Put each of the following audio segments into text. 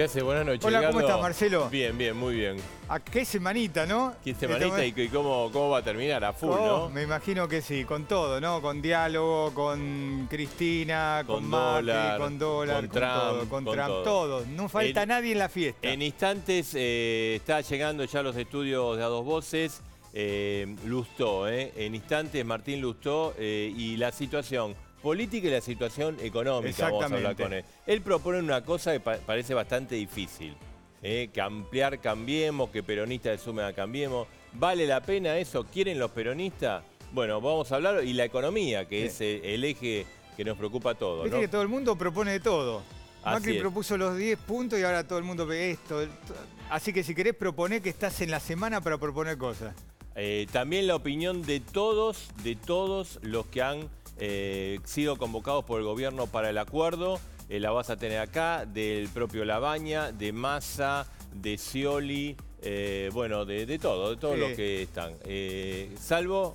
¿Qué hace? Buenas noches. Hola, ¿cómo estás, Marcelo? Bien, bien, muy bien. ¿A qué semanita, no? ¿Qué Este semanita y, y cómo, cómo va a terminar? A full, Oh, ¿no? Me imagino que sí, con todo, ¿no? Con diálogo, con Cristina, con, Con dólar, con dólar, con con, todo, Trump, con con Trump, todo. todo. No falta En- nadie en la fiesta. En instantes eh, está llegando ya a los estudios de A Dos Voces. Eh, Lustó, ¿eh? En instantes Martín Lustó eh, y la situación política y la situación económica vamos a hablar con él. Él propone una cosa que pa- parece bastante difícil. ¿eh? Que ampliar Cambiemos, que peronistas se sumen a Cambiemos. ¿Vale la pena eso? ¿Quieren los peronistas? Bueno, vamos a hablar. Y la economía, que Sí. es eh, el eje que nos preocupa a todos. Viste ¿no? que todo el mundo propone de todo. Así Macri es. propuso los 10 puntos y ahora todo el mundo ve esto. Así que si querés proponer que estás en la semana para proponer cosas. Eh, también la opinión de todos, de todos los que han eh, sido convocados por el gobierno para el acuerdo. Eh, la vas a tener acá, del propio Labaña, de Massa, de Scioli, eh, bueno, de, de todo, de todos los que están. Salvo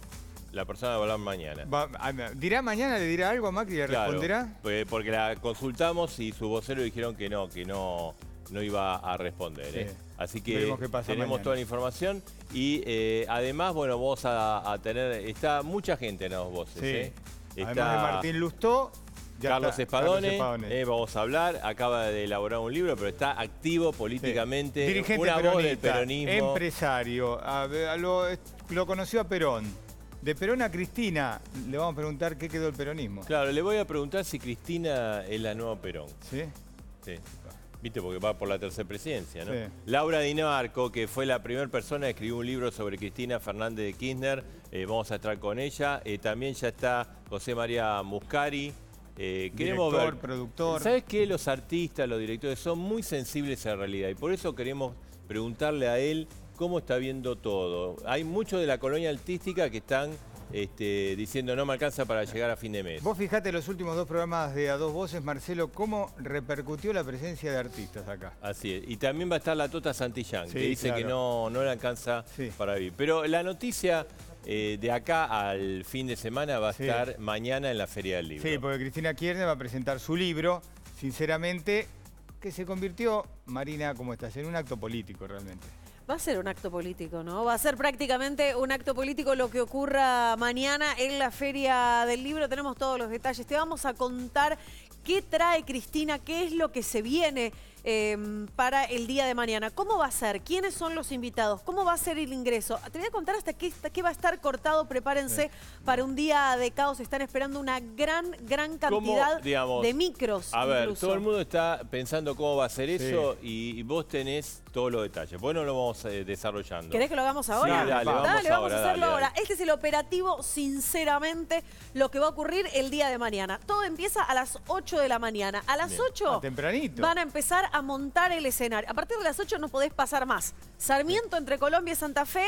la persona va a hablar mañana. Va- ¿Dirá mañana, le dirá algo a Macri y le Claro, responderá? eh, porque la consultamos y su vocero dijeron que no, que no, no iba a responder. Sí. ¿eh? Así que tenemos mañana. toda la información y eh, además, bueno, vamos a, a tener, está mucha gente en las voces. Sí. ¿eh? Además Está de Martín Lustó, ya Carlos está Espadone, Espadone. eh, vamos a hablar, acaba de elaborar un libro, pero está activo Sí. políticamente, Dirigente una voz del peronismo. empresario, a ver, a lo, lo conoció a Perón. De Perón a Cristina, le vamos a preguntar qué quedó el peronismo. Claro, le voy a preguntar si Cristina es la nueva Perón. ¿Sí? Sí. Viste, porque va por la tercera presidencia, ¿no? Sí. Laura Dinamarco, que fue la primera persona que escribió un libro sobre Cristina Fernández de Kirchner, eh, vamos a estar con ella. Eh, también ya está José María Muscari. Eh, queremos Director, ver. productor. ¿Sabes qué? Los artistas, los directores son muy sensibles a la realidad y por eso queremos preguntarle a él cómo está viendo todo. Hay muchos de la colonia artística que están este, diciendo no me alcanza para llegar a fin de mes. Vos fijate los últimos dos programas de A Dos Voces, Marcelo, cómo repercutió la presencia de artistas acá. Así es. Y también va a estar la Tota Santillán, Sí, que dice claro. que no, no le alcanza Sí. para vivir. Pero la noticia eh, de acá al fin de semana va a Sí. estar mañana en la Feria del Libro. Sí, porque Cristina Kirchner va a presentar su libro, sinceramente, que se convirtió, Marina, ¿cómo estás? En un acto político realmente. Va a ser un acto político, ¿no? Va a ser prácticamente un acto político lo que ocurra mañana en la Feria del Libro. Tenemos todos los detalles. Te vamos a contar qué trae Cristina, qué es lo que se viene eh, para el día de mañana. ¿Cómo va a ser? ¿Quiénes son los invitados? ¿Cómo va a ser el ingreso? Te voy a contar hasta qué, hasta qué va a estar cortado. Prepárense para un día de caos. Están esperando una gran, gran ¿Cómo, cantidad digamos, de micros. A ver, incluso. todo el mundo está pensando cómo va a ser Sí. eso y, y vos tenés todos los detalles. Bueno, lo vamos eh, desarrollando. ¿Querés que lo hagamos ahora? Sí, dale, vamos vamos ahora, a hacerlo dale, ahora. dale. Este es el operativo, sinceramente, lo que va a ocurrir el día de mañana. Todo empieza a las 8 de la mañana. A las Bien. 8 Ah, tempranito. van a empezar a montar el escenario. A partir de las 8 no podés pasar más. Sarmiento entre Colombia y Santa Fe,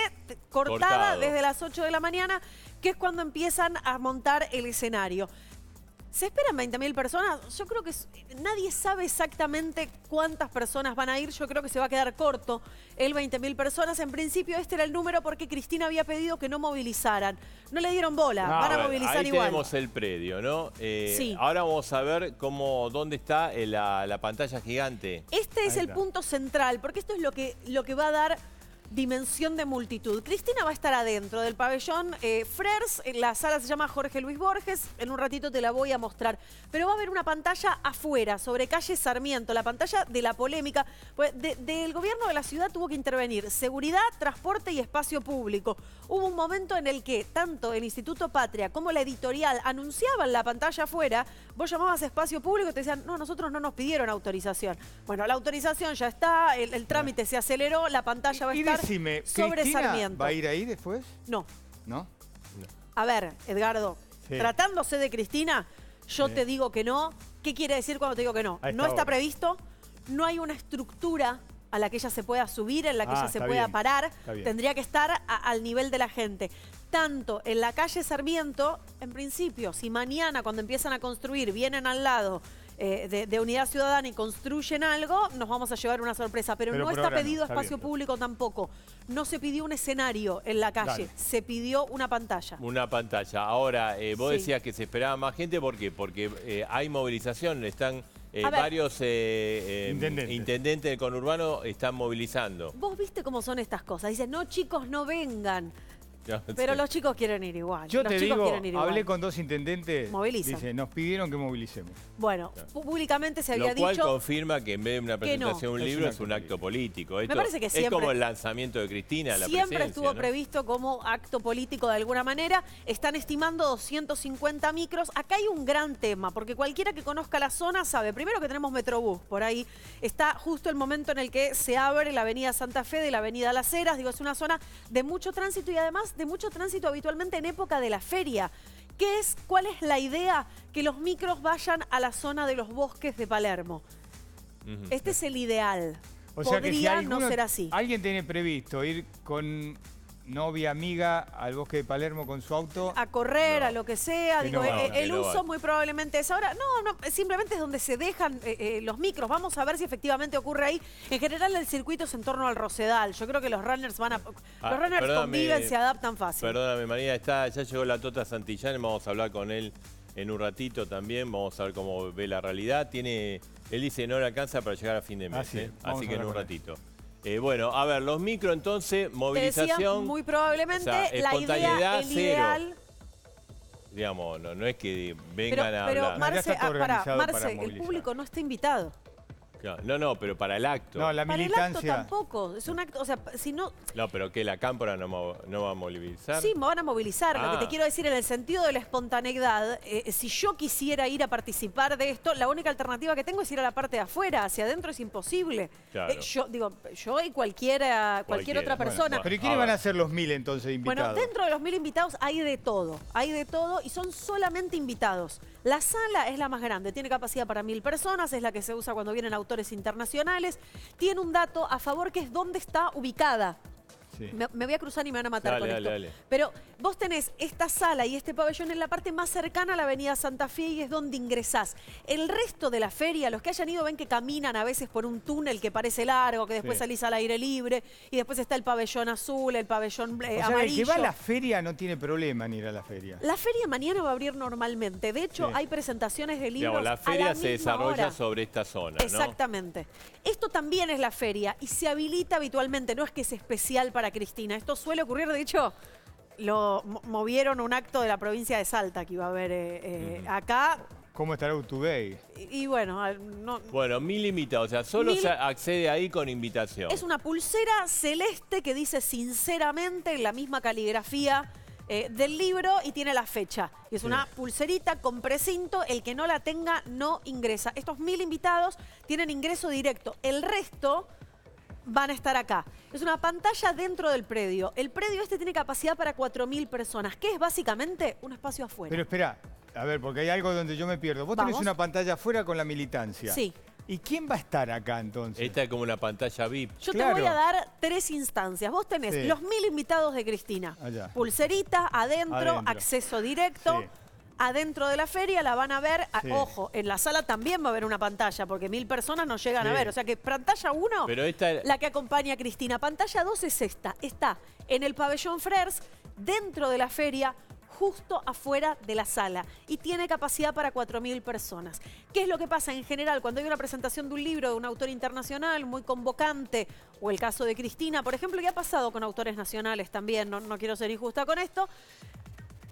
cortada Cortado. desde las 8 de la mañana, que es cuando empiezan a montar el escenario. ¿Se esperan 20.000 personas? Yo creo que nadie sabe exactamente cuántas personas van a ir. Yo creo que se va a quedar corto el 20.000 personas. En principio este era el número porque Cristina había pedido que no movilizaran. No le dieron bola, No, van a A ver, movilizar ahí igual. tenemos el predio, ¿no? Eh, Sí. Ahora vamos a ver cómo, dónde está eh, la, la pantalla gigante. Este es el está. punto central, porque esto es lo que, lo que va a dar dimensión de multitud. Cristina va a estar adentro del pabellón eh, Frers, en la sala se llama Jorge Luis Borges, en un ratito te la voy a mostrar, pero va a haber una pantalla afuera, sobre calle Sarmiento, la pantalla de la polémica, pues de- del gobierno de la ciudad tuvo que intervenir seguridad, transporte y espacio público. Hubo un momento en el que tanto el Instituto Patria como la editorial anunciaban la pantalla afuera, vos llamabas a espacio público y te decían, no, nosotros no nos pidieron autorización. Bueno, la autorización ya está, el, el trámite se aceleró, la pantalla va a y estar decime, sobre ¿Cristina Sarmiento. va a ir ahí después? No. ¿No? A ver, Edgardo, Sí. tratándose de Cristina, yo Sí. te digo que no. ¿Qué quiere decir cuando te digo que no? A esta No está previsto, no hay una estructura a la que ella se pueda subir, en la que Ah, ella se está pueda bien, parar. está. Tendría que estar a- al nivel de la gente. Tanto en la calle Sarmiento, en principio, si mañana cuando empiezan a construir vienen al lado eh, de, de Unidad Ciudadana y construyen algo, nos vamos a llevar una sorpresa. Pero, Pero no está no, pedido está espacio bien. público tampoco. No se pidió un escenario en la calle, Dale. se pidió una pantalla. Una pantalla. Ahora, eh, vos Sí. decías que se esperaba más gente, ¿por qué? Porque eh, hay movilización, están eh, varios eh, eh, Intendentes. intendentes del conurbano están movilizando. Vos viste cómo son estas cosas. Dicen, no, chicos, no vengan. Pero los chicos quieren ir igual. Yo los te chicos digo, quieren ir hablé igual. con dos intendentes. Movilizan. Dice, nos pidieron que movilicemos. Bueno, públicamente se había Lo cual dicho... confirma que en vez de una presentación de un Es libro un es un acto político. Esto parece que Es siempre- como el lanzamiento de Cristina a la Siempre estuvo ¿no? previsto como acto político de alguna manera. Están estimando 250 micros. Acá hay un gran tema, porque cualquiera que conozca la zona sabe, primero que tenemos Metrobús por ahí. Está justo el momento en el que se abre la avenida Santa Fe de la avenida Las Heras. Digo, es una zona de mucho tránsito y además de mucho tránsito habitualmente en época de la feria. ¿Qué es, ¿Cuál es la idea? Que los micros vayan a la zona de los bosques de Palermo. Este es el ideal. O sea que si Podría alguno- no ser así. alguien tiene previsto ir con novia, amiga al bosque de Palermo con su auto. a correr, No. a lo que sea. Que Digo, no eh, el uso muy probablemente es ahora. No, no, simplemente es donde se dejan eh, eh, los micros. Vamos a ver si efectivamente ocurre ahí. En general el circuito es en torno al Rosedal. Yo creo que los runners van a. Ah, los runners perdóname, conviven, se adaptan fácil. Perdóname, María, está, ya llegó la Tota Santillán, vamos a hablar con él en un ratito también, vamos a ver cómo ve la realidad. Tiene, él dice que no le alcanza para llegar a fin de mes, Ah, sí, ¿eh? así que en un ratito. Eh, bueno, a ver, los micro entonces, Te movilización. decía, muy probablemente o sea, la idea, espontaneidad el cero. ideal. Digamos, no, no es que Pero, vengan a pero hablar. Marce, ah, pará, para Marce, el público no está invitado. Claro, No, no, pero para el acto. No, la Para el acto militancia. tampoco. Es un acto, o sea, si no, No, pero que la cámpora no, mo- no va a movilizar. Sí, me van a movilizar. Lo que Ah. te quiero decir en el sentido de la espontaneidad, eh, si yo quisiera ir a participar de esto, la única alternativa que tengo es ir a la parte de afuera, hacia adentro es imposible. Claro. Eh, yo digo, yo y cualquiera, cualquier Cualquiera. otra Bueno, persona. bueno. Pero ¿y A quiénes van ver. a ser los mil entonces invitados? Bueno, dentro de los mil invitados hay de todo, hay de todo y son solamente invitados. La sala es la más grande, tiene capacidad para mil personas, es la que se usa cuando vienen autores internacionales. Tiene un dato a favor que es dónde está ubicada. Sí. Me, me voy a cruzar y me van a matar Dale, con dale, esto. dale. Pero vos tenés esta sala y este pabellón en la parte más cercana a la avenida Santa Fe y es donde ingresás. El resto de la feria, los que hayan ido ven que caminan a veces por un túnel que parece largo, que después Sí. salís al aire libre y después está el pabellón azul, el pabellón eh, o sea, el amarillo. que va a la feria no tiene problema en ir a la feria. La feria mañana va a abrir normalmente. De hecho, Sí. hay presentaciones de libros Digamos, la a feria la se misma desarrolla hora. sobre esta zona, ¿no? Esto también es la feria y se habilita habitualmente, no es que es especial para Cristina. Esto suele ocurrir, de hecho, lo mo- movieron un acto de la provincia de Salta que iba a haber eh, eh, acá. ¿Cómo estará Utubey? Y, y bueno, no- Bueno, mil invitados, o sea, solo Mil- se accede ahí con invitación. es una pulsera celeste que dice sinceramente en la misma caligrafía. Eh, del libro y tiene la fecha. Y es una pulserita con precinto. El que no la tenga no ingresa. Estos mil invitados tienen ingreso directo. El resto van a estar acá. Es una pantalla dentro del predio. El predio este tiene capacidad para 4.000 personas, que es básicamente un espacio afuera. Pero espera, a ver, porque hay algo donde yo me pierdo. Vos tenés una pantalla afuera con la militancia. Sí. ¿Y quién va a estar acá entonces? Esta es como una pantalla VIP. Yo Claro. te voy a dar tres instancias. Vos tenés Sí. los mil invitados de Cristina. Allá. Pulserita, adentro, Adentro. acceso directo. Sí. Adentro de la feria la van a ver. a- Sí. Ojo, en la sala también va a haber una pantalla, porque mil personas no llegan a ver. O sea que pantalla uno, Pero esta la que acompaña a Cristina. Pantalla dos es esta. Está en el pabellón Frers, dentro de la feria, justo afuera de la sala. Y tiene capacidad para 4.000 personas. ¿Qué es lo que pasa en general cuando hay una presentación de un libro de un autor internacional muy convocante? O el caso de Cristina, por ejemplo, que ha pasado con autores nacionales también, no, no quiero ser injusta con esto.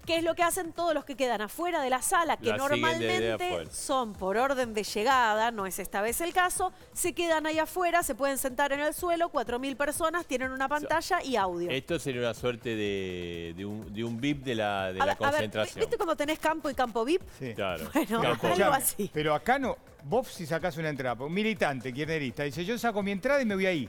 ¿Qué es lo que hacen todos los que quedan afuera de la sala? Que La normalmente son por orden de llegada, no es esta vez el caso, se quedan ahí afuera, se pueden sentar en el suelo, 4.000 personas, tienen una pantalla y audio. Esto sería una suerte de, de un, de un VIP de la, de A la ver, concentración. ¿viste cómo tenés campo y campo VIP? Sí. Claro. Bueno, Campo. algo así. Pero acá no. Vos si sacás una entrada, un militante, kirchnerista, dice yo saco mi entrada y me voy ahí.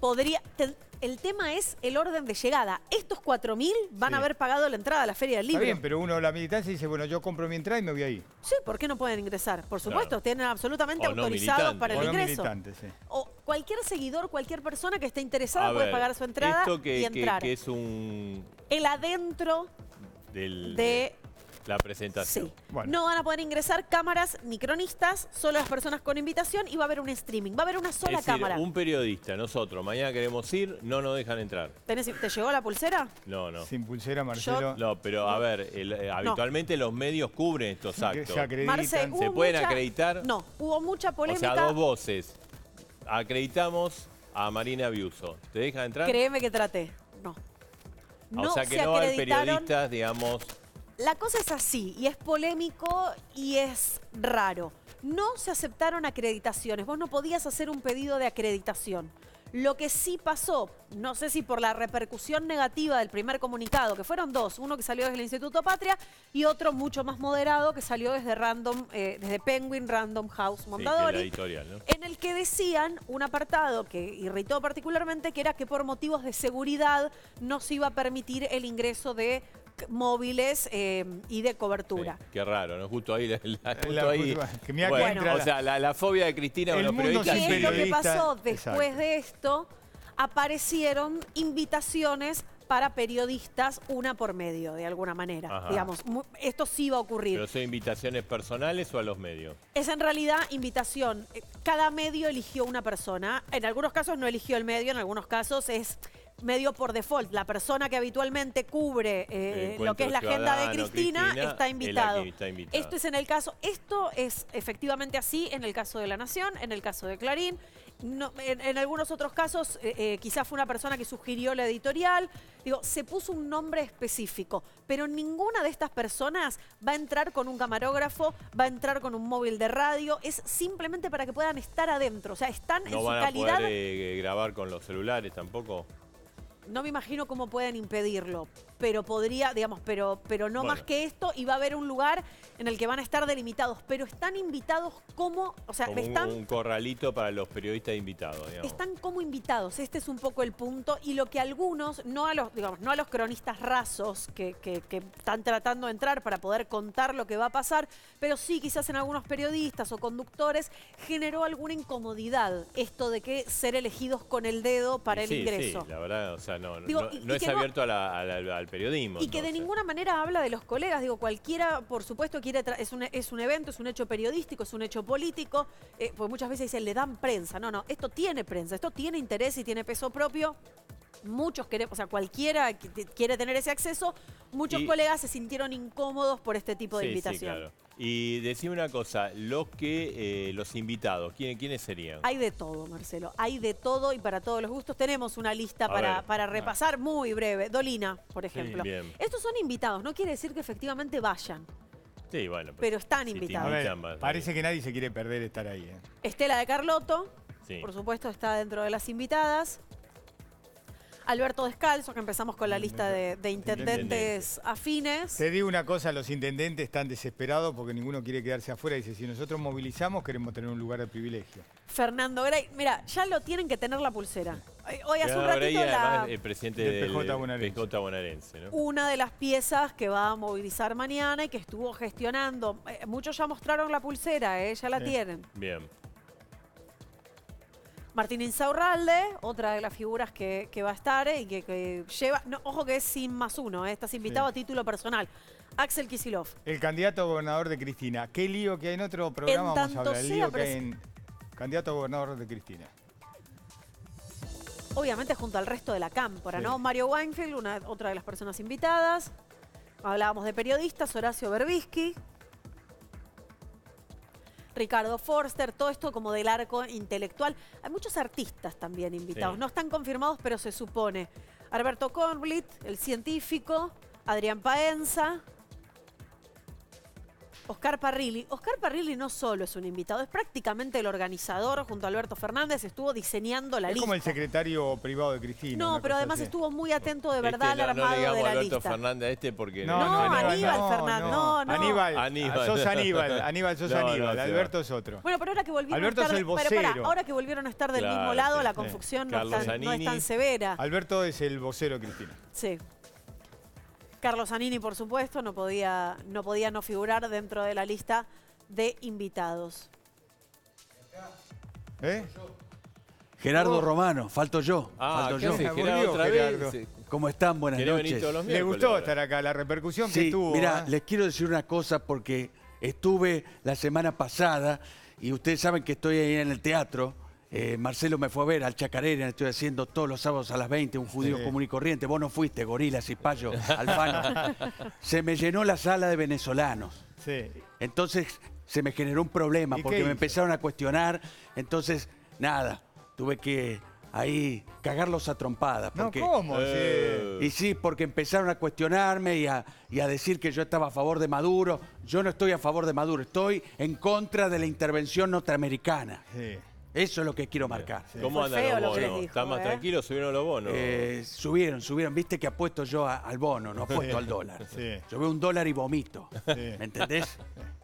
Podría. te- el tema es el orden de llegada. Estos 4.000 van a haber pagado la entrada a la Feria del Está Libro. bien, pero uno, la militancia dice, bueno, yo compro mi entrada y me voy ahí. Sí, ¿por qué no pueden ingresar? Por supuesto, Claro. tienen absolutamente O autorizados para el O ingreso. militante, sí. O cualquier seguidor, cualquier persona que esté interesada A puede ver, pagar su entrada esto que, y que- entrar. que es un... El adentro Del, de La presentación. Sí. Bueno. No van a poder ingresar cámaras ni cronistas, solo las personas con invitación y va a haber un streaming. Va a haber una sola es decir, cámara. un periodista, nosotros, mañana queremos ir, no nos dejan entrar. ¿Tenés- ¿Te llegó la pulsera? No, no. Sin pulsera, Marcelo. No, pero a ver, el- eh, habitualmente los medios cubren estos actos. se acreditan. Marce, ¿Se hubo pueden mucha- acreditar? No, hubo mucha O polémica. sea, dos voces. Acreditamos a Marina Biuso. ¿Te dejan entrar? Créeme que traté. No. o sea que se no hay periodistas, digamos. La cosa es así, y es polémico y es raro. No se aceptaron acreditaciones. Vos no podías hacer un pedido de acreditación. Lo que sí pasó, no sé si por la repercusión negativa del primer comunicado, que fueron dos, uno que salió desde el Instituto Patria y otro mucho más moderado que salió desde Random, eh, desde Penguin Random House Sí, Mondadori. la editorial, ¿no? en el que decían un apartado que irritó particularmente, que era que por motivos de seguridad no se iba a permitir el ingreso de móviles eh, y de cobertura. Sí, qué raro, ¿no? Justo ahí. la- la- justo La- ahí. justo- que Bueno, entra o sea, la, la fobia de Cristina con El los mundo periodistas. ¿Qué es lo que pasó después exacto. de esto? Aparecieron invitaciones para periodistas, una por medio, de alguna manera. Ajá. Digamos, esto sí va a ocurrir. ¿Pero son invitaciones personales o a los medios? Es en realidad invitación. Cada medio eligió una persona. En algunos casos no eligió el medio, en algunos casos es medio por default. La persona que habitualmente cubre eh, lo que es la agenda de Cristina, Cristina, está invitado. está. Esto es en el caso, esto es efectivamente así en el caso de La Nación, en el caso de Clarín. No, en, en algunos otros casos, eh, eh, quizás fue una persona que sugirió la editorial. Digo, se puso un nombre específico, pero ninguna de estas personas va a entrar con un camarógrafo, va a entrar con un móvil de radio. Es simplemente para que puedan estar adentro. O sea, están en ¿No su van a calidad. poder eh, grabar con los celulares tampoco? No me imagino cómo pueden impedirlo, pero podría, digamos, pero, pero no Bueno. más que esto, y va a haber un lugar en el que van a estar delimitados, pero están invitados como, o sea, Como están, un corralito para los periodistas invitados, digamos. están como invitados. Este es un poco el punto, y lo que algunos, no a los, digamos, no a los cronistas rasos que, que- que están tratando de entrar para poder contar lo que va a pasar, pero sí quizás en algunos periodistas o conductores generó alguna incomodidad esto de que ser elegidos con el dedo para el sí, ingreso. Sí, la verdad, o sea, no, Digo, no, y- no y es no- abierto a la- a la- al periodismo. Y que de ninguna manera habla de los colegas. Digo, cualquiera, por supuesto, quiere es un, es un evento, es un hecho periodístico, es un hecho político. Eh, pues muchas veces dicen, le dan prensa. No, no, esto tiene prensa, esto tiene interés y tiene peso propio. Muchos queremos, o sea, cualquiera que quiere tener ese acceso. Muchos Y- colegas se sintieron incómodos por este tipo de Sí, sí, invitación. claro. Y decime una cosa, los que eh, los invitados, ¿quiénes, quiénes serían? Hay de todo, Marcelo. Hay de todo y para todos los gustos. Tenemos una lista para, ver. para repasar muy breve. Dolina, por ejemplo. bien. Estos son invitados, no quiere decir que efectivamente vayan. Sí, bueno. Pero están si invitados. Ver, parece que nadie se quiere perder estar ahí. ¿eh? Estela de Carlotto, Sí. por supuesto, está dentro de las invitadas. Alberto Descalzo, que empezamos con la lista de, de intendentes afines. Te digo una cosa, los intendentes están desesperados porque ninguno quiere quedarse afuera. Dice, si nosotros movilizamos, queremos tener un lugar de privilegio. Fernando Grey, mira, ya lo tienen que tener la pulsera. Hoy- Hoy hace un ratito la, el presidente Del PJ bonaerense. PJ bonaerense, ¿no? una de las piezas que va a movilizar mañana y que estuvo gestionando. eh, muchos ya mostraron la pulsera, eh, ya la Sí. tienen. Bien. Martín Insaurralde, otra de las figuras que, que va a estar eh, y que, que lleva. no, ojo que es sin más uno, eh, estás invitado Sí. a título personal. Axel Kisilov. El candidato a gobernador de Cristina. ¿Qué lío que hay en otro programa? Vamos a hablar. El lío que hay en candidato a gobernador de Cristina. Obviamente junto al resto de la cámpora, Sí. ¿no? Mario Weinfeld, una, otra de las personas invitadas. Hablábamos de periodistas, Horacio Berbisky. Ricardo Forster, todo esto como del arco intelectual. Hay muchos artistas también invitados. Sí. No están confirmados, pero se supone. Alberto Kornblit, el científico. Adrián Paenza. Oscar Parrilli. Oscar Parrilli no solo es un invitado, es prácticamente el organizador junto a Alberto Fernández. Estuvo diseñando la es lista. como el secretario privado de Cristina. No, pero además así. estuvo muy atento de verdad Este, al no, no armado le digamos de la Alberto lista. Fernández a este porque No, No, no, Aníbal, Aníbal no, Fernández, no, no. Aníbal, Aníbal. ah, sos Aníbal, Aníbal sos No, no, Aníbal, Alberto es otro. Bueno, pero ahora que volvieron Alberto a es estar, el para, para, vocero. ahora que volvieron a estar del Claro, mismo lado, sí, la sí. confusión no es, tan, no es tan severa. Alberto es el vocero de Cristina. Sí. Carlos Zanini, por supuesto, no podía, no podía no figurar dentro de la lista de invitados. ¿Eh? Gerardo Oh. Romano, falto yo. Ah, falto ¿qué yo. hace Volvió Gerardo otra Gerardo. vez? ¿Cómo están? Buenas noches. Le gustó ahora. estar acá, la repercusión que tuvo. mira, ¿eh? les quiero decir una cosa porque estuve la semana pasada y ustedes saben que estoy ahí en el teatro. Eh, Marcelo me fue a ver al Chacarera, estoy haciendo todos los sábados a las 20, un judío Sí. común y corriente. Vos no fuiste, Gorila, Cipayo, Alfano. Se me llenó la sala de venezolanos. Sí. Entonces se me generó un problema ¿Y porque me empezaron a cuestionar. Entonces, nada, tuve que ahí cagarlos a trompadas. No, Porque, ¿cómo? Eh, y sí, porque empezaron a cuestionarme y a, y a decir que yo estaba a favor de Maduro. Yo no estoy a favor de Maduro, estoy en contra de la intervención norteamericana. Sí. Sí. Eso es lo que quiero marcar. ¿Cómo Fue andan los lo bonos? dijo, ¿Están más ¿eh? tranquilos? ¿Subieron los bonos? Eh, subieron, subieron. Viste que apuesto yo a- al bono, no apuesto al dólar. Sí. Yo veo un dólar y vomito. Sí. ¿Me entendés?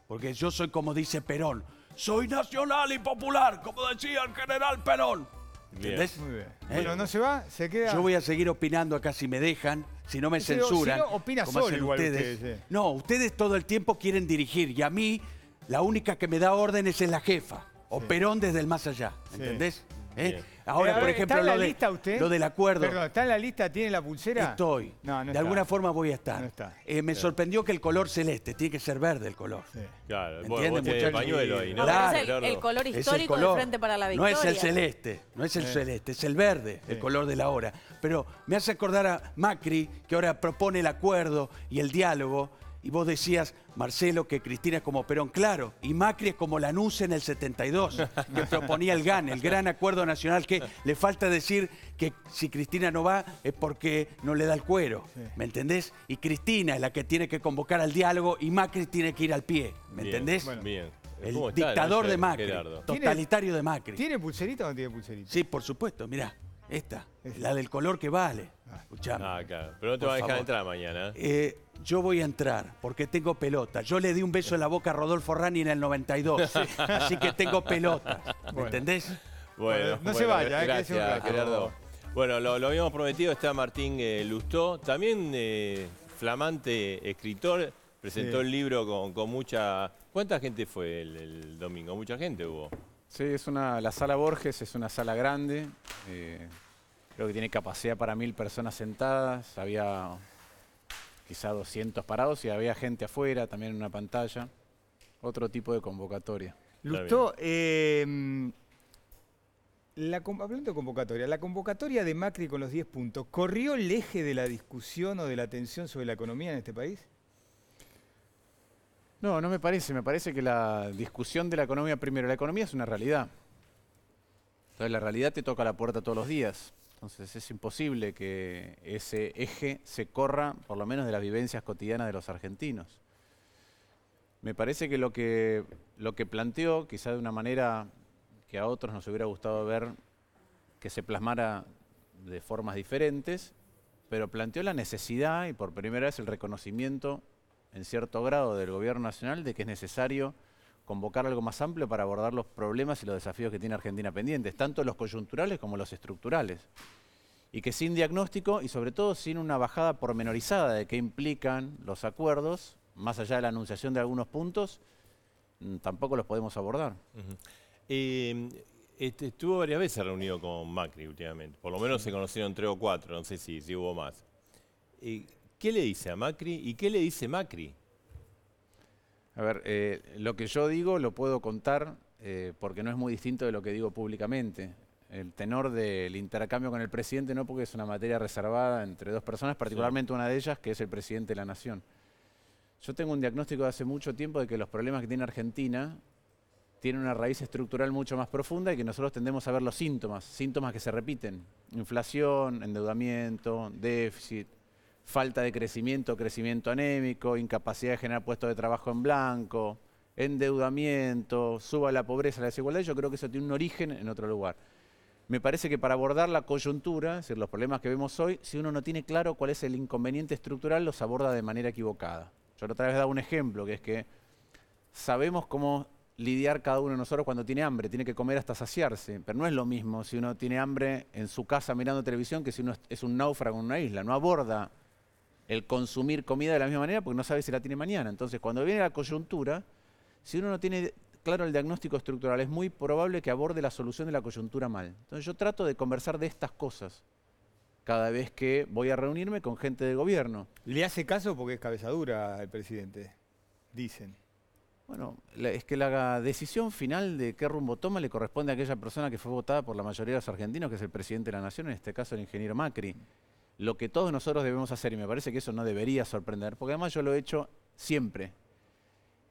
Porque yo soy como dice Perón. Soy nacional y popular, como decía el general Perón. Bien. ¿Entendés? Muy bien. ¿Eh? Bueno, ¿no se va? ¿Se queda? Yo voy a seguir opinando acá si me dejan, si no me Sí, censuran. si no, opina como solo hacen igual ustedes. ustedes, sí. No, ustedes todo el tiempo quieren dirigir y a mí la única que me da órdenes es la jefa. O Perón desde el más allá. Sí. ¿Entendés? ¿Eh? Ahora, Eh, por ejemplo, ¿está en la lo, de- lista usted? lo del acuerdo. Perdón, ¿está en la lista? ¿Tiene la pulsera? Estoy. No, no de está. alguna forma voy a estar. No está. Eh, me sorprendió que el color celeste, tiene que ser verde el color. Sí. Claro, ¿Me vos, vos entienden, el pañuelo ahí, ¿no? No, Claro. es el, el color Es el histórico del color. Frente para la No Victoria. es el celeste, no es el celeste, es el verde, el color de la hora. Pero me hace acordar a Macri, que ahora propone el acuerdo y el diálogo, y vos decías, Marcelo, que Cristina es como Perón, claro, y Macri es como Lanús en el 72, que proponía el GAN, el Gran Acuerdo Nacional, que le falta decir que si Cristina no va es porque no le da el cuero, ¿me entendés? Y Cristina es la que tiene que convocar al diálogo y Macri tiene que ir al pie, ¿me Bien, entendés? Bien. El ¿Cómo está, dictador de Macri, Gerardo. totalitario de Macri. ¿Tiene pulserita o no tiene pulserita? Sí, por supuesto, mirá, esta, la del color que vale. Escuchame. Ah, claro. Pero no te van a dejar favor. entrar mañana. ¿eh? Eh, yo voy a entrar porque tengo pelota. Yo le di un beso en la boca a Rodolfo Rani en el 92, así que tengo pelota. ¿Me Bueno. entendés? Bueno, no se vaya, eh, Gracias, rato. Gerardo. Bueno, lo, lo habíamos prometido, está Martín eh, Lustó, también eh, flamante escritor, presentó Sí. el libro con, con mucha... ¿Cuánta gente fue el, el domingo? Mucha gente hubo. Sí, es una, la sala Borges es una sala grande. eh, creo que tiene capacidad para mil personas sentadas. Había quizá 200 parados y había gente afuera, también en una pantalla. Otro tipo de convocatoria. Lustó, eh, la, hablando de convocatoria, la convocatoria de Macri con los 10 puntos, ¿corrió el eje de la discusión o de la tensión sobre la economía en este país? No, no me parece. Me parece que la discusión de la economía, primero, la economía es una realidad. Entonces la realidad te toca la puerta todos los días. Entonces es imposible que ese eje se corra, por lo menos de las vivencias cotidianas de los argentinos. Me parece que lo que, lo que planteó, quizá de una manera que a otros nos hubiera gustado ver que se plasmara de formas diferentes, pero planteó la necesidad y por primera vez el reconocimiento en cierto grado del gobierno nacional de que es necesario convocar algo más amplio para abordar los problemas y los desafíos que tiene Argentina pendientes, tanto los coyunturales como los estructurales. Y que sin diagnóstico y sobre todo sin una bajada pormenorizada de qué implican los acuerdos, más allá de la anunciación de algunos puntos, mm, tampoco los podemos abordar. Eh, este, estuvo varias veces reunido con Macri últimamente. Por lo menos se conocieron tres o cuatro, no sé si, si hubo más. Eh, ¿Qué le dice a Macri y qué le dice Macri? A ver, eh, lo que yo digo lo puedo contar eh, porque no es muy distinto de lo que digo públicamente. El tenor del intercambio con el presidente no porque es una materia reservada entre dos personas, particularmente una de ellas que es el presidente de la nación. Yo tengo un diagnóstico de hace mucho tiempo de que los problemas que tiene Argentina tienen una raíz estructural mucho más profunda y que nosotros tendemos a ver los síntomas, síntomas que se repiten. Inflación, endeudamiento, déficit, falta de crecimiento, crecimiento anémico, incapacidad de generar puestos de trabajo en blanco, endeudamiento, suba la pobreza, la desigualdad, yo creo que eso tiene un origen en otro lugar. Me parece que para abordar la coyuntura, es decir, los problemas que vemos hoy, si uno no tiene claro cuál es el inconveniente estructural, los aborda de manera equivocada. Yo otra vez daba un ejemplo, que es que sabemos cómo lidiar cada uno de nosotros cuando tiene hambre, tiene que comer hasta saciarse, pero no es lo mismo si uno tiene hambre en su casa mirando televisión que si uno es un náufrago en una isla, no aborda el consumir comida de la misma manera porque no sabe si la tiene mañana. Entonces, cuando viene la coyuntura, si uno no tiene claro el diagnóstico estructural, es muy probable que aborde la solución de la coyuntura mal. Entonces, yo trato de conversar de estas cosas. cada vez que voy a reunirme con gente de gobierno. ¿Le hace caso porque es cabezadura el presidente? Dicen. Bueno, es que la decisión final de qué rumbo toma le corresponde a aquella persona que fue votada por la mayoría de los argentinos, que es el presidente de la nación, en este caso el ingeniero Macri. Lo que todos nosotros debemos hacer, y me parece que eso no debería sorprender, porque además yo lo he hecho siempre,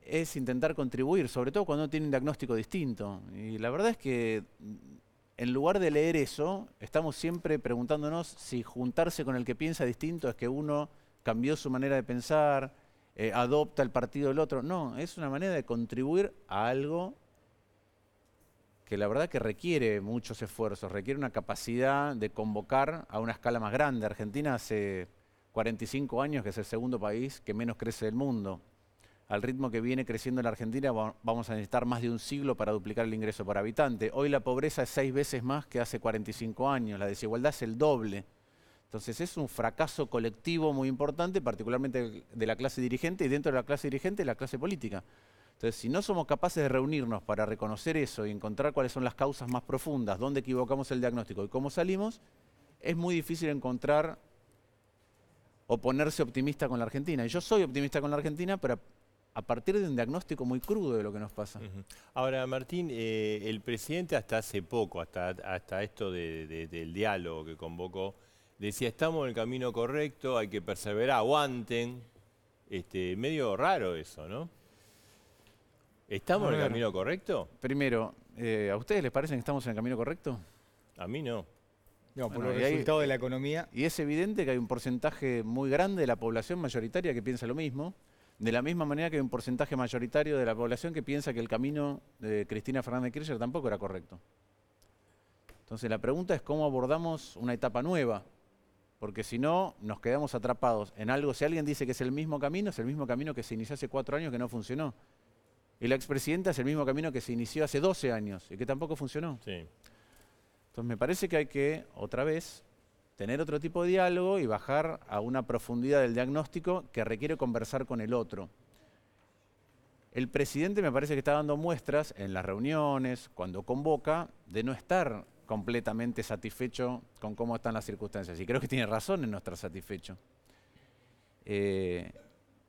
es intentar contribuir, sobre todo cuando uno tiene un diagnóstico distinto. Y la verdad es que mm, en lugar de leer eso, estamos siempre preguntándonos si juntarse con el que piensa distinto es que uno cambió su manera de pensar, eh, adopta el partido del otro. No, es una manera de contribuir a algo que la verdad que requiere muchos esfuerzos, requiere una capacidad de convocar a una escala más grande. Argentina hace 45 años que es el segundo país que menos crece del mundo. Al ritmo que viene creciendo la Argentina va- vamos a necesitar más de un siglo para duplicar el ingreso por habitante. Hoy la pobreza es seis veces más que hace 45 años, la desigualdad es el doble. Entonces es un fracaso colectivo muy importante, particularmente de la clase dirigente y dentro de la clase dirigente la clase política. Entonces, si no somos capaces de reunirnos para reconocer eso y encontrar cuáles son las causas más profundas, dónde equivocamos el diagnóstico y cómo salimos, es muy difícil encontrar o ponerse optimista con la Argentina. Y yo soy optimista con la Argentina, pero a, partir de un diagnóstico muy crudo de lo que nos pasa. Ahora, Martín, eh, el presidente hasta hace poco, hasta, esto de- del diálogo que convocó, decía, estamos en el camino correcto, hay que perseverar, aguanten. Este, medio raro eso, ¿no? ¿Estamos en el camino correcto? Primero, eh, ¿a ustedes les parece que estamos en el camino correcto? A mí no. No, por Bueno, los y ahí- resultados de la economía. Y es evidente que hay un porcentaje muy grande de la población mayoritaria que piensa lo mismo, de la misma manera que hay un porcentaje mayoritario de la población que piensa que el camino de Cristina Fernández de Kirchner tampoco era correcto. Entonces la pregunta es cómo abordamos una etapa nueva, porque si no nos quedamos atrapados en algo, si alguien dice que es el mismo camino, es el mismo camino que se inició hace cuatro años que no funcionó. Y la expresidenta es el mismo camino que se inició hace 12 años y que tampoco funcionó. Sí. Entonces me parece que hay que, otra vez, tener otro tipo de diálogo y bajar a una profundidad del diagnóstico que requiere conversar con el otro. El presidente me parece que está dando muestras en las reuniones, cuando convoca, de no estar completamente satisfecho con cómo están las circunstancias. Y creo que tiene razón en no estar satisfecho. Eh,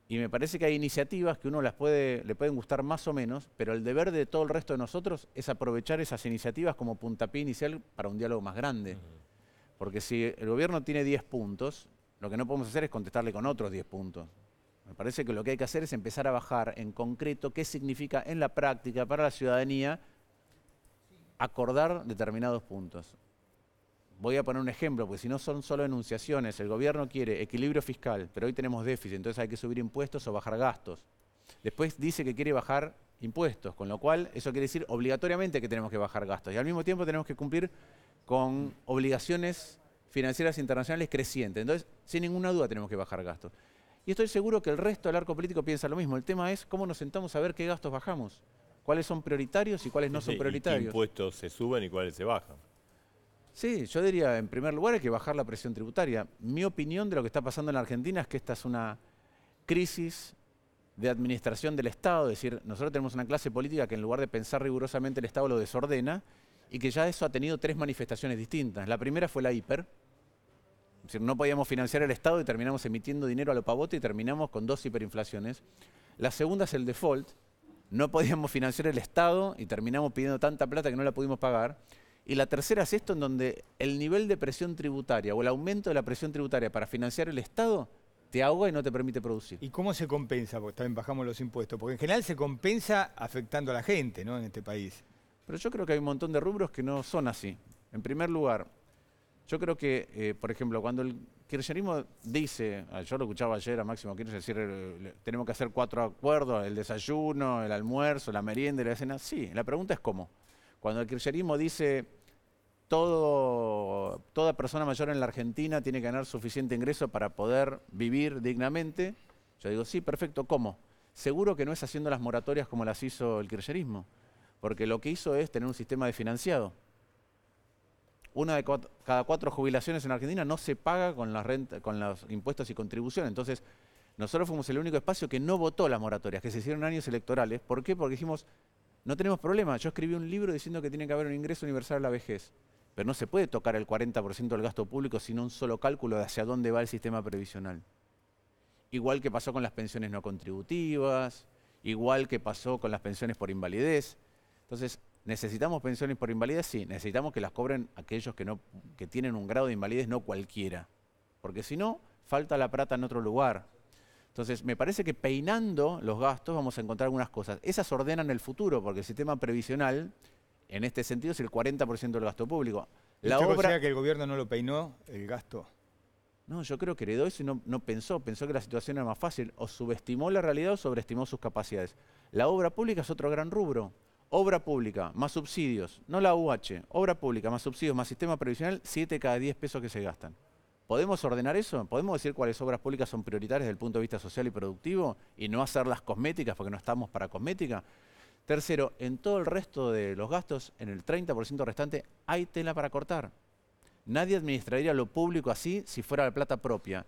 y me parece que hay iniciativas que uno las puede, le pueden gustar más o menos, pero el deber de todo el resto de nosotros es aprovechar esas iniciativas como puntapié inicial para un diálogo más grande. Porque si el gobierno tiene 10 puntos, lo que no podemos hacer es contestarle con otros 10 puntos. Me parece que lo que hay que hacer es empezar a bajar en concreto qué significa en la práctica para la ciudadanía acordar determinados puntos. Voy a poner un ejemplo, porque si no son solo enunciaciones. El gobierno quiere equilibrio fiscal, pero hoy tenemos déficit, entonces hay que subir impuestos o bajar gastos. Después dice que quiere bajar impuestos, con lo cual eso quiere decir obligatoriamente que tenemos que bajar gastos. Y al mismo tiempo tenemos que cumplir con obligaciones financieras internacionales crecientes. Entonces, sin ninguna duda tenemos que bajar gastos. Y estoy seguro que el resto del arco político piensa lo mismo. El tema es cómo nos sentamos a ver qué gastos bajamos, cuáles son prioritarios y cuáles no son ¿y qué prioritarios. impuestos se suben y cuáles se bajan? Sí, yo diría, en primer lugar, hay que bajar la presión tributaria. Mi opinión de lo que está pasando en la Argentina es que esta es una crisis de administración del Estado, es decir, nosotros tenemos una clase política que en lugar de pensar rigurosamente el Estado lo desordena y que ya eso ha tenido tres manifestaciones distintas. La primera fue la hiper, es decir, no podíamos financiar el Estado y terminamos emitiendo dinero a lo pavote y terminamos con dos hiperinflaciones. La segunda es el default, no podíamos financiar el Estado y terminamos pidiendo tanta plata que no la pudimos pagar. Y la tercera es esto en donde el nivel de presión tributaria o el aumento de la presión tributaria para financiar el Estado te ahoga y no te permite producir. ¿Y cómo se compensa? Porque también bajamos los impuestos. Porque en general se compensa afectando a la gente, ¿no? En este país. Pero yo creo que hay un montón de rubros que no son así. En primer lugar, yo creo que, eh, por ejemplo, cuando el kirchnerismo dice, ah, yo lo escuchaba ayer a Máximo Kirchner decir, eh, tenemos que hacer cuatro acuerdos, el desayuno, el almuerzo, la merienda y la cena. Sí, la pregunta es cómo. Cuando el kirchnerismo dice, todo, toda persona mayor en la Argentina tiene que ganar suficiente ingreso para poder vivir dignamente, yo digo, sí, perfecto, ¿cómo? Seguro que no es haciendo las moratorias como las hizo el kirchnerismo, porque lo que hizo es tener un sistema de financiado. Una de cada cuatro jubilaciones en Argentina no se paga con, con los impuestos y contribuciones. Entonces, nosotros fuimos el único espacio que no votó las moratorias, que se hicieron años electorales. ¿Por qué? Porque dijimos, no tenemos problema. Yo escribí un libro diciendo que tiene que haber un ingreso universal a la vejez. Pero no se puede tocar el 40% del gasto público sin un solo cálculo de hacia dónde va el sistema previsional. Igual que pasó con las pensiones no contributivas, igual que pasó con las pensiones por invalidez. Entonces, ¿necesitamos pensiones por invalidez? Sí, necesitamos que las cobren aquellos que, no, que tienen un grado de invalidez, no cualquiera. Porque si no, falta la plata en otro lugar. Entonces, me parece que peinando los gastos vamos a encontrar algunas cosas. Esas ordenan el futuro, porque el sistema previsional, en este sentido, es el 40% del gasto público. La obra... que el gobierno no lo peinó, el gasto? No, yo creo que heredó eso y no, no, pensó, pensó que la situación era más fácil, o subestimó la realidad o sobreestimó sus capacidades. La obra pública es otro gran rubro. Obra pública, más subsidios, no la UH, obra pública, más subsidios, más sistema previsional, 7 cada 10 pesos que se gastan. ¿Podemos ordenar eso? ¿Podemos decir cuáles obras públicas son prioritarias desde el punto de vista social y productivo y no hacerlas cosméticas porque no estamos para cosmética? Tercero, en todo el resto de los gastos, en el 30% restante, hay tela para cortar. Nadie administraría lo público así si fuera la plata propia.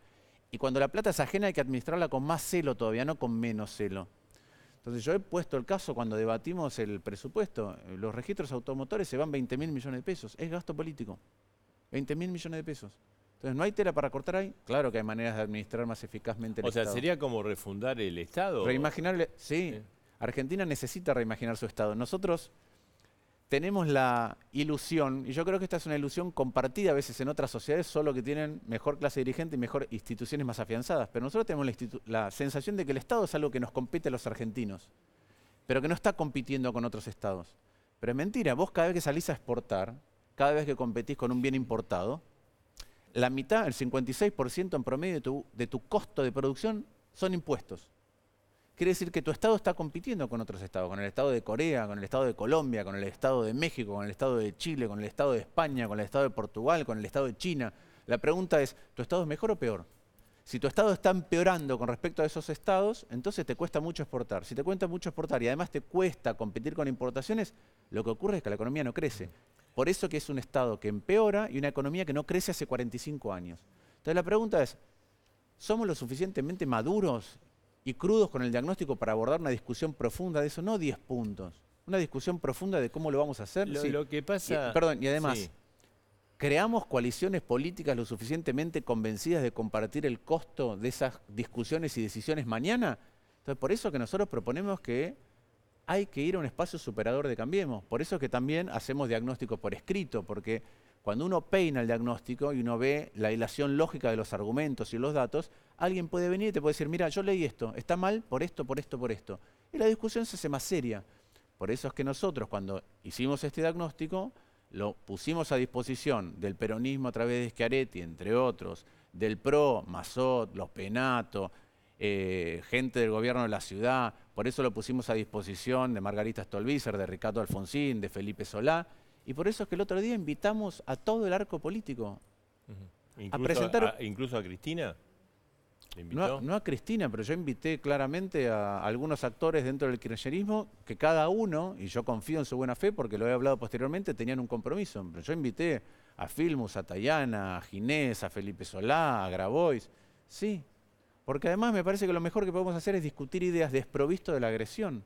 Y cuando la plata es ajena hay que administrarla con más celo todavía, no con menos celo. Entonces yo he puesto el caso cuando debatimos el presupuesto. Los registros automotores se van 20 mil millones de pesos. Es gasto político. 20 mil millones de pesos. Entonces, ¿no hay tela para cortar ahí? Claro que hay maneras de administrar más eficazmente el Estado. O sea, ¿sería como refundar el Estado? Reimaginarle, sí. Argentina necesita reimaginar su Estado. Nosotros tenemos la ilusión, y yo creo que esta es una ilusión compartida a veces en otras sociedades, solo que tienen mejor clase dirigente y mejor instituciones más afianzadas, pero nosotros tenemos la, la sensación de que el Estado es algo que nos compete a los argentinos, pero que no está compitiendo con otros estados. Pero es mentira, vos cada vez que salís a exportar, cada vez que competís con un bien importado, la mitad, el 56% en promedio de tu, costo de producción son impuestos. Quiere decir que tu Estado está compitiendo con otros Estados, con el Estado de Corea, con el Estado de Colombia, con el Estado de México, con el Estado de Chile, con el Estado de España, con el Estado de Portugal, con el Estado de China. La pregunta es, ¿tu Estado es mejor o peor? Si tu Estado está empeorando con respecto a esos estados, entonces te cuesta mucho exportar. Si te cuesta mucho exportar y además te cuesta competir con importaciones, lo que ocurre es que la economía no crece. Por eso que es un Estado que empeora y una economía que no crece hace 45 años. Entonces la pregunta es, ¿somos lo suficientemente maduros y crudos con el diagnóstico para abordar una discusión profunda de eso? No 10 puntos, una discusión profunda de cómo lo vamos a hacer. Lo, que pasa... Y, perdón, y además, ¿creamos coaliciones políticas lo suficientemente convencidas de compartir el costo de esas discusiones y decisiones mañana? Entonces, por eso que nosotros proponemos que hay que ir a un espacio superador de Cambiemos. Por eso que también hacemos diagnóstico por escrito, porque cuando uno peina el diagnóstico y uno ve la hilación lógica de los argumentos y los datos, alguien puede venir y te puede decir, mira, yo leí esto, está mal por esto, por esto, por esto. Y la discusión se hace más seria. Por eso es que nosotros cuando hicimos este diagnóstico, lo pusimos a disposición del peronismo a través de Schiaretti, entre otros, del PRO, Mazot, los Penato, eh, gente del gobierno de la ciudad, por eso lo pusimos a disposición de Margarita Stolbizer, de Ricardo Alfonsín, de Felipe Solá, y por eso es que el otro día invitamos a todo el arco político a presentar... ¿Incluso a Cristina? No a, Cristina, pero yo invité claramente a algunos actores dentro del kirchnerismo que cada uno, y yo confío en su buena fe porque lo he hablado posteriormente, tenían un compromiso. Pero yo invité a Filmus, a Tayana, a Ginés, a Felipe Solá, a Grabois. Sí, porque además me parece que lo mejor que podemos hacer es discutir ideas desprovisto de la agresión.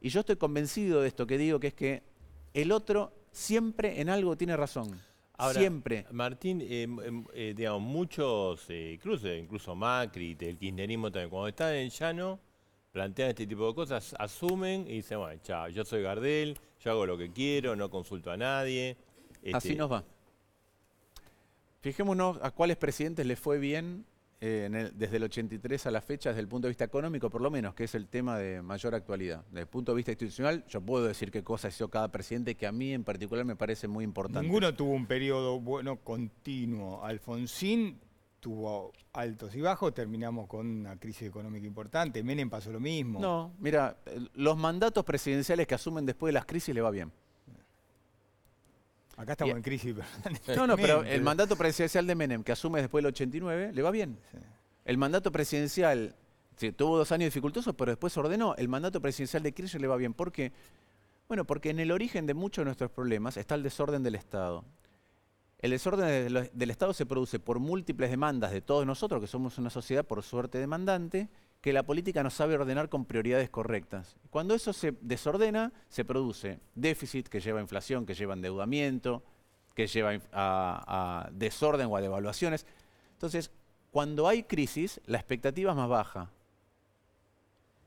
Y yo estoy convencido de esto que digo, que es que el otro siempre en algo tiene razón. siempre. Martín, eh, eh, digamos, muchos, eh, incluso, incluso Macri, el kirchnerismo también, cuando están en llano, plantean este tipo de cosas, asumen y dicen, bueno, chao, yo soy Gardel, yo hago lo que quiero, no consulto a nadie. Así este nos va. Fijémonos a cuáles presidentes les fue bien eh, desde el 83 a la fecha, desde el punto de vista económico, por lo menos, que es el tema de mayor actualidad. Desde el punto de vista institucional, yo puedo decir qué cosa hizo cada presidente que a mí en particular me parece muy importante. Ninguno tuvo un periodo bueno continuo. Alfonsín tuvo altos y bajos, terminamos con una crisis económica importante. Menem pasó lo mismo. No, mira, los mandatos presidenciales que asumen después de las crisis le va bien. Acá estamos en crisis. no, no, pero el mandato presidencial de Menem, que asume después del 89, le va bien. El mandato presidencial, tuvo dos años dificultosos, pero después ordenó. El mandato presidencial de Kirchner le va bien. ¿Por qué? Bueno, porque en el origen de muchos de nuestros problemas está el desorden del Estado. El desorden del Estado se produce por múltiples demandas de todos nosotros, que somos una sociedad por suerte demandante, que la política no sabe ordenar con prioridades correctas. Cuando eso se desordena, se produce déficit que lleva a inflación, que lleva a endeudamiento, que lleva a, desorden o a devaluaciones. Entonces, cuando hay crisis, la expectativa es más baja.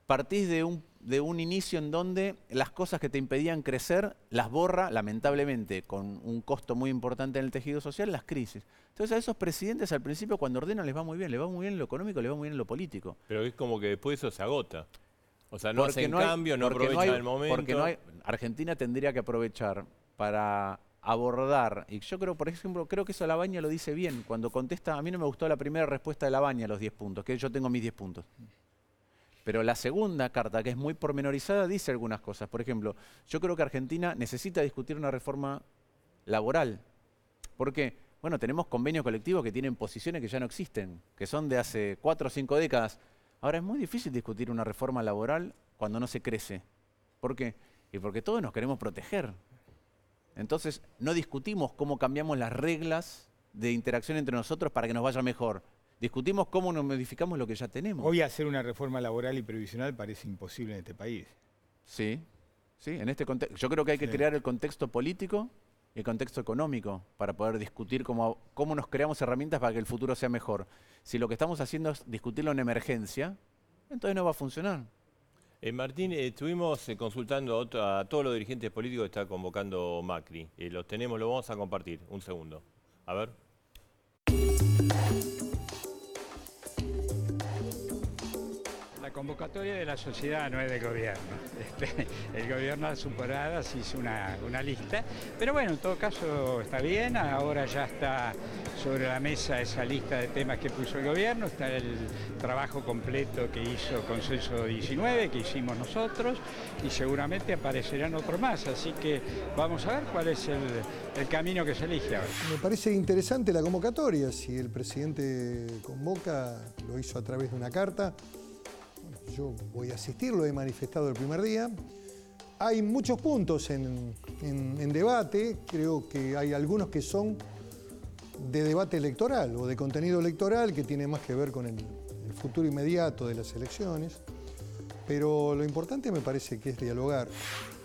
Partís de un, de un inicio en donde las cosas que te impedían crecer las borra, lamentablemente, con un costo muy importante en el tejido social, las crisis. Entonces a esos presidentes al principio cuando ordenan les va muy bien, les va muy bien en lo económico, les va muy bien en lo político. Pero es como que después eso se agota. O sea, no Porque hacen hay- cambio, no aprovechan hay- el momento. Porque no hay, Argentina tendría que aprovechar para abordar, y yo creo, por ejemplo, creo que eso Labaña lo dice bien, cuando contesta, a mí no me gustó la primera respuesta de Labaña a los 10 puntos, que yo tengo mis 10 puntos. Pero la segunda carta, que es muy pormenorizada, dice algunas cosas. Por ejemplo, yo creo que Argentina necesita discutir una reforma laboral. ¿Por qué? Bueno, tenemos convenios colectivos que tienen posiciones que ya no existen, que son de hace cuatro o cinco décadas. Ahora es muy difícil discutir una reforma laboral cuando no se crece. ¿Por qué? Y porque todos nos queremos proteger. Entonces, no discutimos cómo cambiamos las reglas de interacción entre nosotros para que nos vaya mejor. Discutimos cómo nos modificamos lo que ya tenemos. Hoy hacer una reforma laboral y previsional parece imposible en este país. Sí, sí, en este contexto. Yo creo que hay que Sí. crear el contexto político y el contexto económico para poder discutir cómo, cómo nos creamos herramientas para que el futuro sea mejor. Si lo que estamos haciendo es discutirlo en emergencia, entonces no va a funcionar. Eh, Martín, eh, estuvimos eh, consultando a, otro- a todos los dirigentes políticos que está convocando Macri. Eh, los tenemos, lo vamos a compartir. Un segundo. A ver. La convocatoria de la sociedad no es del gobierno. Este, el gobierno parada se hizo una, lista. Pero bueno, en todo caso está bien. Ahora ya está sobre la mesa esa lista de temas que puso el gobierno. Está el trabajo completo que hizo Consenso 19, que hicimos nosotros. Y seguramente aparecerán otros más. Así que vamos a ver cuál es el camino que se elige ahora. Me parece interesante la convocatoria. Si el presidente convoca, lo hizo a través de una carta. Yo voy a asistir, lo he manifestado el primer día. Hay muchos puntos en debate. Creo que hay algunos que son de debate electoral o de contenido electoral que tiene más que ver con el, el futuro inmediato de las elecciones. Pero lo importante me parece que es dialogar.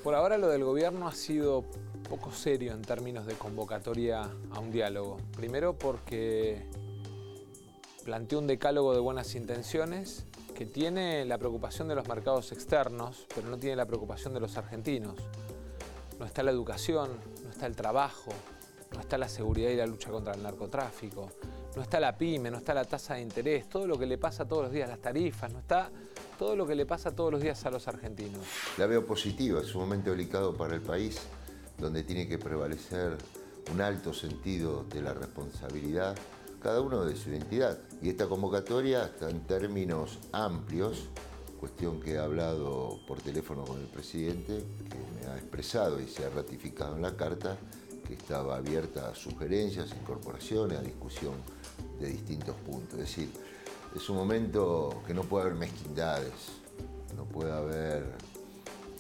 Por ahora lo del gobierno ha sido poco serio en términos de convocatoria a un diálogo. Primero porque planteó un decálogo de buenas intenciones que tiene la preocupación de los mercados externos, pero no tiene la preocupación de los argentinos. No está la educación, no está el trabajo, no está la seguridad y la lucha contra el narcotráfico, no está la pyme, no está la tasa de interés, todo lo que le pasa todos los días, las tarifas, no está todo lo que le pasa todos los días a los argentinos. La veo positiva, es un momento delicado para el país, donde tiene que prevalecer un alto sentido de la responsabilidad, cada uno de su identidad. Y esta convocatoria está en términos amplios, cuestión que he hablado por teléfono con el presidente, que me ha expresado y se ha ratificado en la carta, que estaba abierta a sugerencias, incorporaciones, a discusión de distintos puntos. Es decir, es un momento que no puede haber mezquindades, no puede haber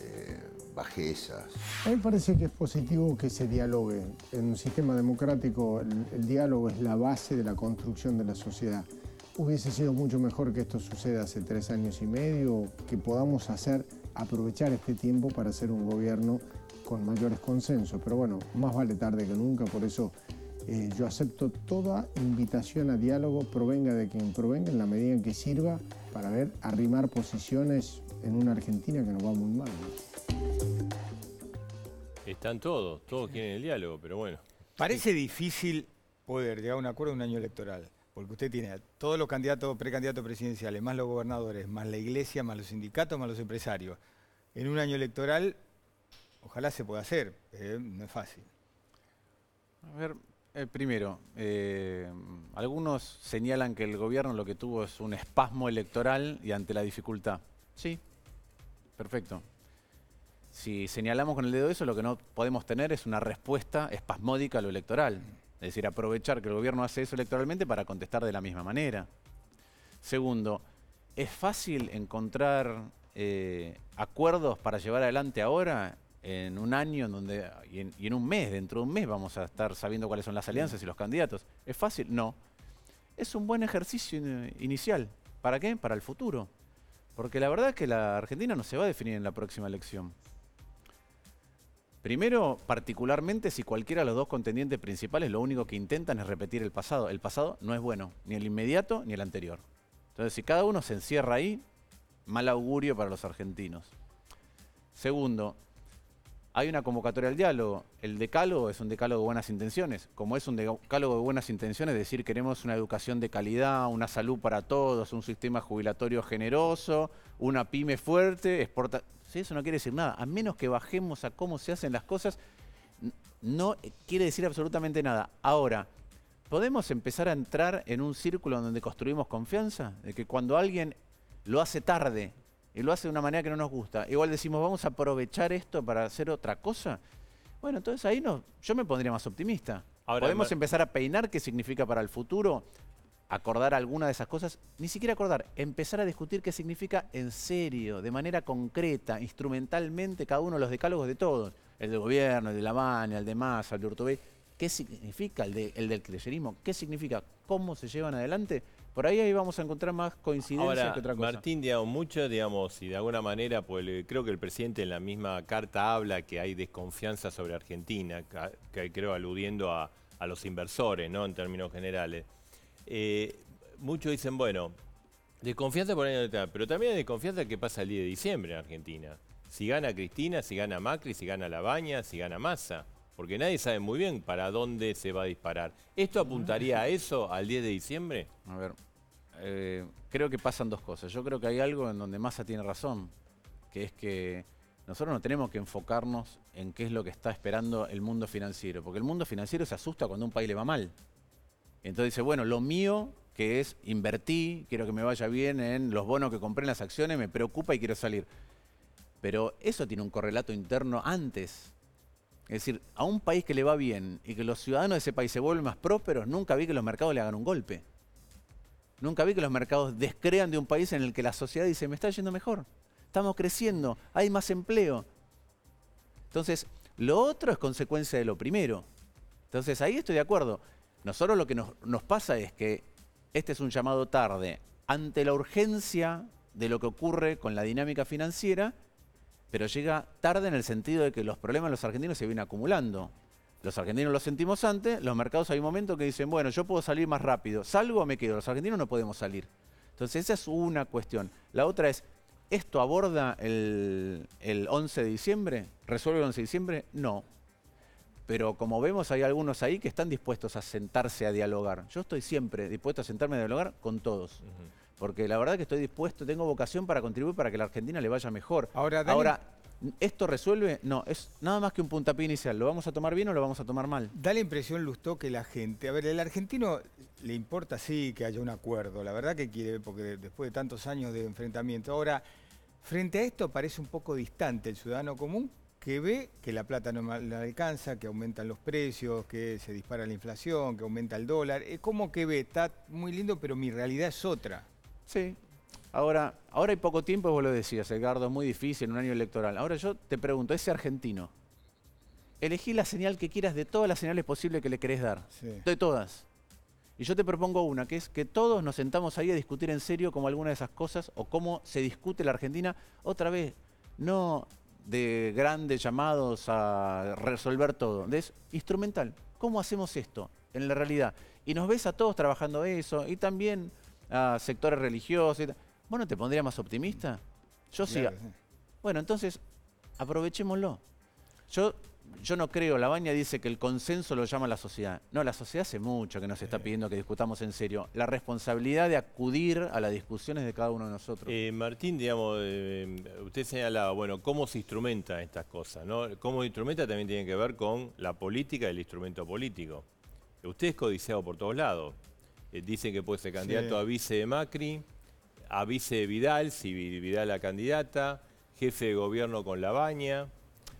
eh, bajezas. A mí me parece que es positivo que se dialogue. En un sistema democrático el, el diálogo es la base de la construcción de la sociedad. Hubiese sido mucho mejor que esto suceda hace tres años y medio, que podamos hacer, aprovechar este tiempo para hacer un gobierno con mayores consensos. Pero bueno, más vale tarde que nunca, por eso eh, yo acepto toda invitación a diálogo, provenga de quien provenga, en la medida en que sirva para ver arrimar posiciones en una Argentina que nos va muy mal. Están todos, todos quieren el diálogo, pero bueno. Parece difícil poder llegar a un acuerdo en un año electoral, porque usted tiene a todos los candidatos, precandidatos presidenciales, más los gobernadores, más la iglesia, más los sindicatos, más los empresarios. En un año electoral, ojalá se pueda hacer, pero no es fácil. A ver, eh, primero, eh, algunos señalan que el gobierno lo que tuvo es un espasmo electoral y ante la dificultad. Sí, perfecto. Si señalamos con el dedo eso, lo que no podemos tener es una respuesta espasmódica a lo electoral. Es decir, aprovechar que el gobierno hace eso electoralmente para contestar de la misma manera. Segundo, ¿es fácil encontrar eh, acuerdos para llevar adelante ahora en un año en donde, y, en, y en un mes, dentro de un mes vamos a estar sabiendo cuáles son las alianzas y los candidatos? ¿Es fácil? No. Es un buen ejercicio in- inicial. ¿Para qué? Para el futuro. Porque la verdad es que la Argentina no se va a definir en la próxima elección. Primero, particularmente si cualquiera de los dos contendientes principales lo único que intentan es repetir el pasado. El pasado no es bueno, ni el inmediato ni el anterior. Entonces, si cada uno se encierra ahí, mal augurio para los argentinos. Segundo, hay una convocatoria al diálogo. El decálogo es un decálogo de buenas intenciones. Como es un decálogo de buenas intenciones, es decir, queremos una educación de calidad, una salud para todos, un sistema jubilatorio generoso, una pyme fuerte, exporta... Sí, eso no quiere decir nada. A menos que bajemos a cómo se hacen las cosas, no quiere decir absolutamente nada. Ahora, ¿podemos empezar a entrar en un círculo donde construimos confianza? De que cuando alguien lo hace tarde y lo hace de una manera que no nos gusta, igual decimos, vamos a aprovechar esto para hacer otra cosa. Bueno, entonces ahí no, yo me pondría más optimista. ¿Podemos empezar a peinar qué significa para el futuro? Acordar alguna de esas cosas, ni siquiera acordar, empezar a discutir qué significa en serio, de manera concreta, instrumentalmente, cada uno de los decálogos de todos. El del gobierno, el de La el de Massa, el de Urtubey. ¿Qué significa el, de, el del kirchnerismo? ¿Qué significa? ¿Cómo se llevan adelante? Por ahí, ahí vamos a encontrar más coincidencia que otra cosa. Martín, digamos, mucho, digamos, y de alguna manera, pues creo que el presidente en la misma carta habla que hay desconfianza sobre Argentina, que creo aludiendo a, los inversores, ¿no? En términos generales. Eh, muchos dicen, bueno, desconfianza por año pero también hay desconfianza que pasa el día de diciembre en Argentina. Si gana Cristina, si gana Macri, si gana Labaña, si gana Massa. Porque nadie sabe muy bien para dónde se va a disparar. ¿Esto apuntaría a eso, al 10 de diciembre? A ver, eh, creo que pasan dos cosas. Yo creo que hay algo en donde Massa tiene razón, que es que nosotros no tenemos que enfocarnos en qué es lo que está esperando el mundo financiero, porque el mundo financiero se asusta cuando un país le va mal. Entonces dice, bueno, lo mío, que es invertí, quiero que me vaya bien en los bonos que compré en las acciones, me preocupa y quiero salir. Pero eso tiene un correlato interno antes. Es decir, a un país que le va bien y que los ciudadanos de ese país se vuelven más prósperos, nunca vi que los mercados le hagan un golpe. Nunca vi que los mercados descrean de un país en el que la sociedad dice, me está yendo mejor, estamos creciendo, hay más empleo. Entonces, lo otro es consecuencia de lo primero. Entonces, ahí estoy de acuerdo. Nosotros lo que nos, nos pasa es que este es un llamado tarde ante la urgencia de lo que ocurre con la dinámica financiera pero llega tarde en el sentido de que los problemas de los argentinos se vienen acumulando. Los argentinos lo sentimos antes, los mercados hay momentos que dicen, bueno, yo puedo salir más rápido, salgo o me quedo, los argentinos no podemos salir. Entonces esa es una cuestión. La otra es, ¿esto aborda el, 11 de diciembre? ¿Resuelve el 11 de diciembre? No. Pero como vemos hay algunos ahí que están dispuestos a sentarse a dialogar. Yo estoy siempre dispuesto a sentarme a dialogar con todos porque la verdad que estoy dispuesto, tengo vocación para contribuir para que la Argentina le vaya mejor. Ahora, Ahora ¿esto resuelve? No, es nada más que un puntapié inicial. ¿Lo vamos a tomar bien o lo vamos a tomar mal? Da la impresión, Lustó, que la gente... A ver, el argentino le importa sí que haya un acuerdo. La verdad que quiere, porque después de tantos años de enfrentamiento. Ahora, frente a esto parece un poco distante el ciudadano común que ve que la plata no le alcanza, que aumentan los precios, que se dispara la inflación, que aumenta el dólar. Es como que ve, está muy lindo, pero mi realidad es otra. Sí. Ahora, ahora hay poco tiempo, vos lo decías, Edgardo, es muy difícil en un año electoral. Ahora yo te pregunto, ese argentino, elegí la señal que quieras de todas las señales posibles que le querés dar. De todas. Y yo te propongo una, que es que todos nos sentamos ahí a discutir en serio como alguna de esas cosas o cómo se discute la Argentina otra vez. No de grandes llamados a resolver todo, es instrumental. ¿Cómo hacemos esto en la realidad? Y nos ves a todos trabajando eso y también a sectores religiosos. ¿Vos no te pondrías más optimista? Yo sí. Bueno, entonces, aprovechémoslo. Yo, yo no creo, la baña dice que el consenso lo llama la sociedad. No, la sociedad hace mucho que nos está pidiendo que discutamos en serio. La responsabilidad de acudir a las discusiones de cada uno de nosotros. Eh, Martín, digamos, eh, usted señalaba, bueno, cómo se instrumenta estas cosas, ¿no? Cómo se instrumenta también tiene que ver con la política y el instrumento político. Usted es codiciado por todos lados. Eh, dicen que puede ser candidato a vice de Macri, a vice de Vidal, si Vidal la candidata, jefe de gobierno con La Baña,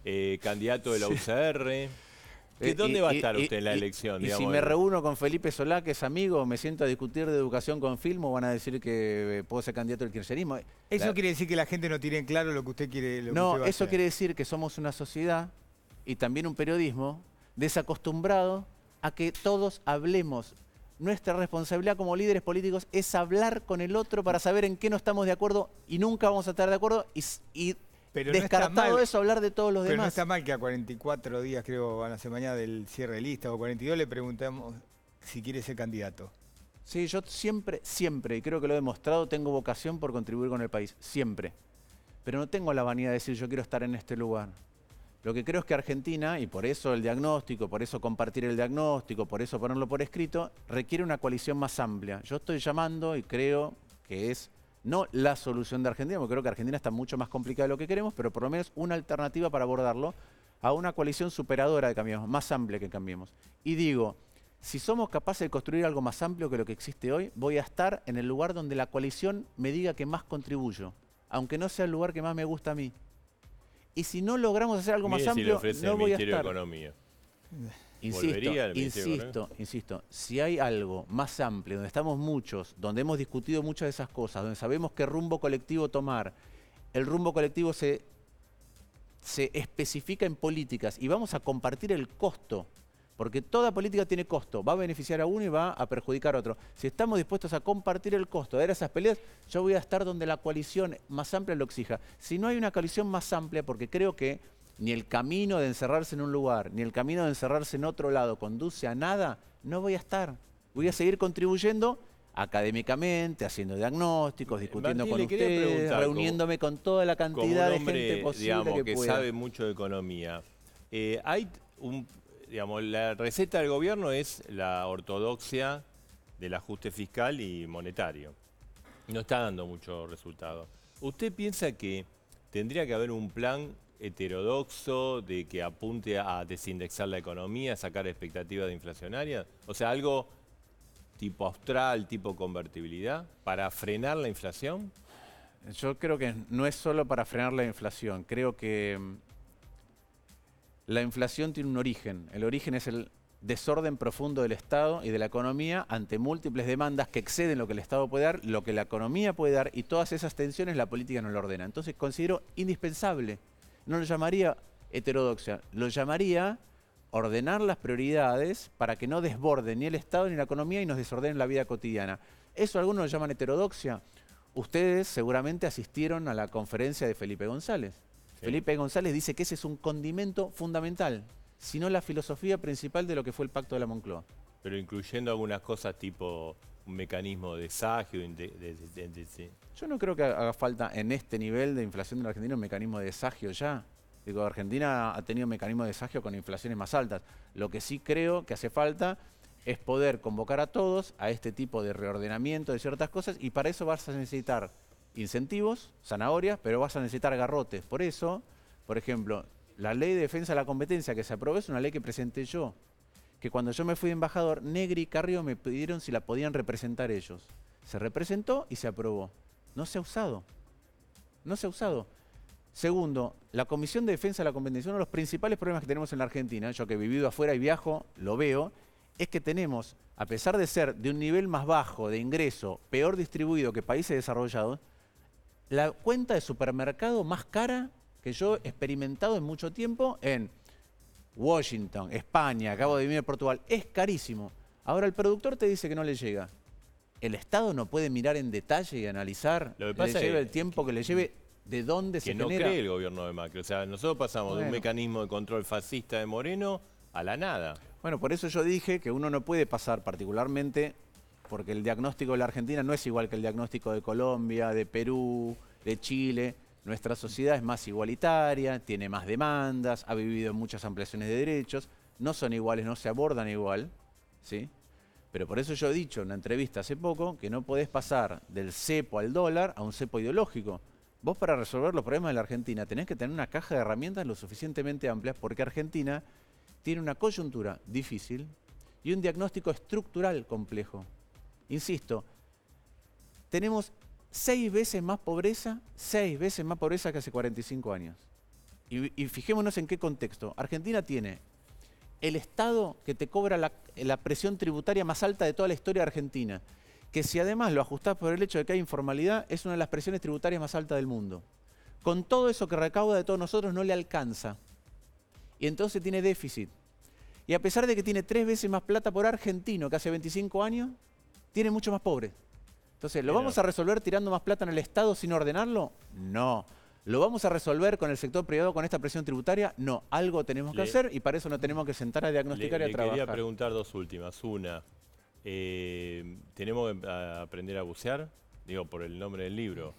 eh, candidato de la UCR. Eh, ¿Dónde va a estar usted en la elección? Y, si me reúno con Felipe Solá, que es amigo, me siento a discutir de educación con Filmo, van a decir que puedo ser candidato del kirchnerismo. Eso quiere decir que la gente no tiene claro lo que usted quiere. no, eso quiere decir que somos una sociedad y también un periodismo desacostumbrado a que todos hablemos nuestra responsabilidad como líderes políticos es hablar con el otro para saber en qué no estamos de acuerdo y nunca vamos a estar de acuerdo y, Pero no descartado mal. eso, hablar de todos los Pero no demás. está mal que a 44 días, creo, van a ser mañana del cierre de lista, o 42, le preguntamos si quiere ser candidato. Sí, yo siempre, siempre, y creo que lo he demostrado, tengo vocación por contribuir con el país, siempre. Pero no tengo la vanidad de decir yo quiero estar en este lugar. Lo que creo es que Argentina, y por eso el diagnóstico, por eso compartir el diagnóstico, por eso ponerlo por escrito, requiere una coalición más amplia. Yo estoy llamando y creo que es no la solución de Argentina, porque creo que Argentina está mucho más complicada de lo que queremos, pero por lo menos una alternativa para abordarlo a una coalición superadora de Cambiemos, más amplia que Cambiemos. Y digo, si somos capaces de construir algo más amplio que lo que existe hoy, voy a estar en el lugar donde la coalición me diga que más contribuyo, aunque no sea el lugar que más me gusta a mí. Y si no logramos hacer algo más Mire si le amplio, ofrece no el voy a Ministerio de estar. Economía. Insisto, ¿Volvería al Ministerio de insisto, insisto, si hay algo más amplio, donde estamos muchos, donde hemos discutido muchas de esas cosas, donde sabemos qué rumbo colectivo tomar, el rumbo colectivo se, se especifica en políticas y vamos a compartir el costo, porque toda política tiene costo, va a beneficiar a uno y va a perjudicar a otro. Si estamos dispuestos a compartir el costo de esas peleas, yo voy a estar donde la coalición más amplia lo exija. Si no hay una coalición más amplia, porque creo que ni el camino de encerrarse en un lugar, ni el camino de encerrarse en otro lado conduce a nada, no voy a estar. Voy a seguir contribuyendo académicamente, haciendo diagnósticos, discutiendo Martín, con ustedes, reuniéndome con toda la Como un cantidad de hombre, gente posible digamos, que, que, pueda. sabe mucho de economía, eh, hay un, digamos, la receta del gobierno es la ortodoxia del ajuste fiscal y monetario. No está dando mucho resultado. ¿Usted piensa que tendría que haber un plan heterodoxo de que apunte a desindexar la economía, sacar expectativas de inflacionarias? O sea, algo tipo austral, tipo convertibilidad, para frenar la inflación. Yo creo que no es solo para frenar la inflación, creo que mm, la inflación tiene un origen. El origen es el desorden profundo del Estado y de la economía ante múltiples demandas que exceden lo que el Estado puede dar, lo que la economía puede dar y todas esas tensiones la política no lo ordena. Entonces considero indispensable, no lo llamaría heterodoxia, lo llamaría ordenar las prioridades para que no desborden ni el Estado ni la economía y nos desordenen la vida cotidiana. Eso algunos lo llaman heterodoxia. Ustedes seguramente asistieron a la conferencia de Felipe González. Felipe González dice que ese es un condimento fundamental, si no la filosofía principal de lo que fue el Pacto de la Moncloa. pero incluyendo algunas cosas tipo un mecanismo de desagio, de, de- de- de- de- Yo no creo que haga falta en este nivel de inflación de la Argentina un mecanismo de desagio ya. Digo, Argentina ha tenido mecanismos de desagio con inflaciones más altas. Lo que sí creo que hace falta es poder convocar a todos a este tipo de reordenamiento de ciertas cosas y para eso vas a necesitar incentivos, zanahorias, pero vas a necesitar garrotes. Por eso, por ejemplo, la ley de defensa de la competencia que se aprobó es una ley que presenté yo. Que cuando yo me fui embajador, Negri y Carrió me pidieron si la podían representar ellos. Se representó y se aprobó. No se ha usado. No se ha usado. Segundo, la Comisión de Defensa de la Competencia, uno de los principales problemas que tenemos en la Argentina, yo que he vivido afuera y viajo, lo veo, es que tenemos, a pesar de ser de un nivel más bajo de ingreso, peor distribuido que países desarrollados, la cuenta de supermercado más cara que yo he experimentado en mucho tiempo en Washington, España, acabo de vivir en Portugal, es carísimo. Ahora el productor te dice que no le llega. El Estado no puede mirar en detalle y analizar, Lo que le pasa lleve es el tiempo que le lleve, de dónde que se no genera. cree el gobierno de Macri. O sea, nosotros pasamos de un mecanismo de control fascista de Moreno a la nada. Bueno, por eso yo dije que uno no puede pasar particularmente, porque el diagnóstico de la Argentina no es igual que el diagnóstico de Colombia, de Perú, de Chile. Nuestra sociedad es más igualitaria, tiene más demandas, ha vivido muchas ampliaciones de derechos, no son iguales, no se abordan igual, ¿sí? Pero por eso yo he dicho en una entrevista hace poco que no podés pasar del cepo al dólar a un cepo ideológico. Vos para resolver los problemas de la Argentina tenés que tener una caja de herramientas lo suficientemente amplia porque Argentina tiene una coyuntura difícil y un diagnóstico estructural complejo. Insisto, tenemos seis veces más pobreza, seis veces más pobreza que hace 45 años. Y, fijémonos en qué contexto. Argentina tiene el Estado que te cobra la, la presión tributaria más alta de toda la historia argentina, que si además lo ajustás por el hecho de que hay informalidad, es una de las presiones tributarias más altas del mundo. Con todo eso que recauda de todos nosotros no le alcanza. Y entonces tiene déficit. Y a pesar de que tiene tres veces más plata por argentino que hace 25 años, tiene mucho más pobre. Entonces, ¿lo vamos a resolver tirando más plata en el Estado sin ordenarlo? No. ¿Lo vamos a resolver con el sector privado con esta presión tributaria? No, algo tenemos que Le- hacer y para eso nos tenemos que sentar a diagnosticar Le, y a le trabajar. quería preguntar dos últimas. Una, eh, ¿tenemos que aprender a bucear? Digo, por el nombre del libro.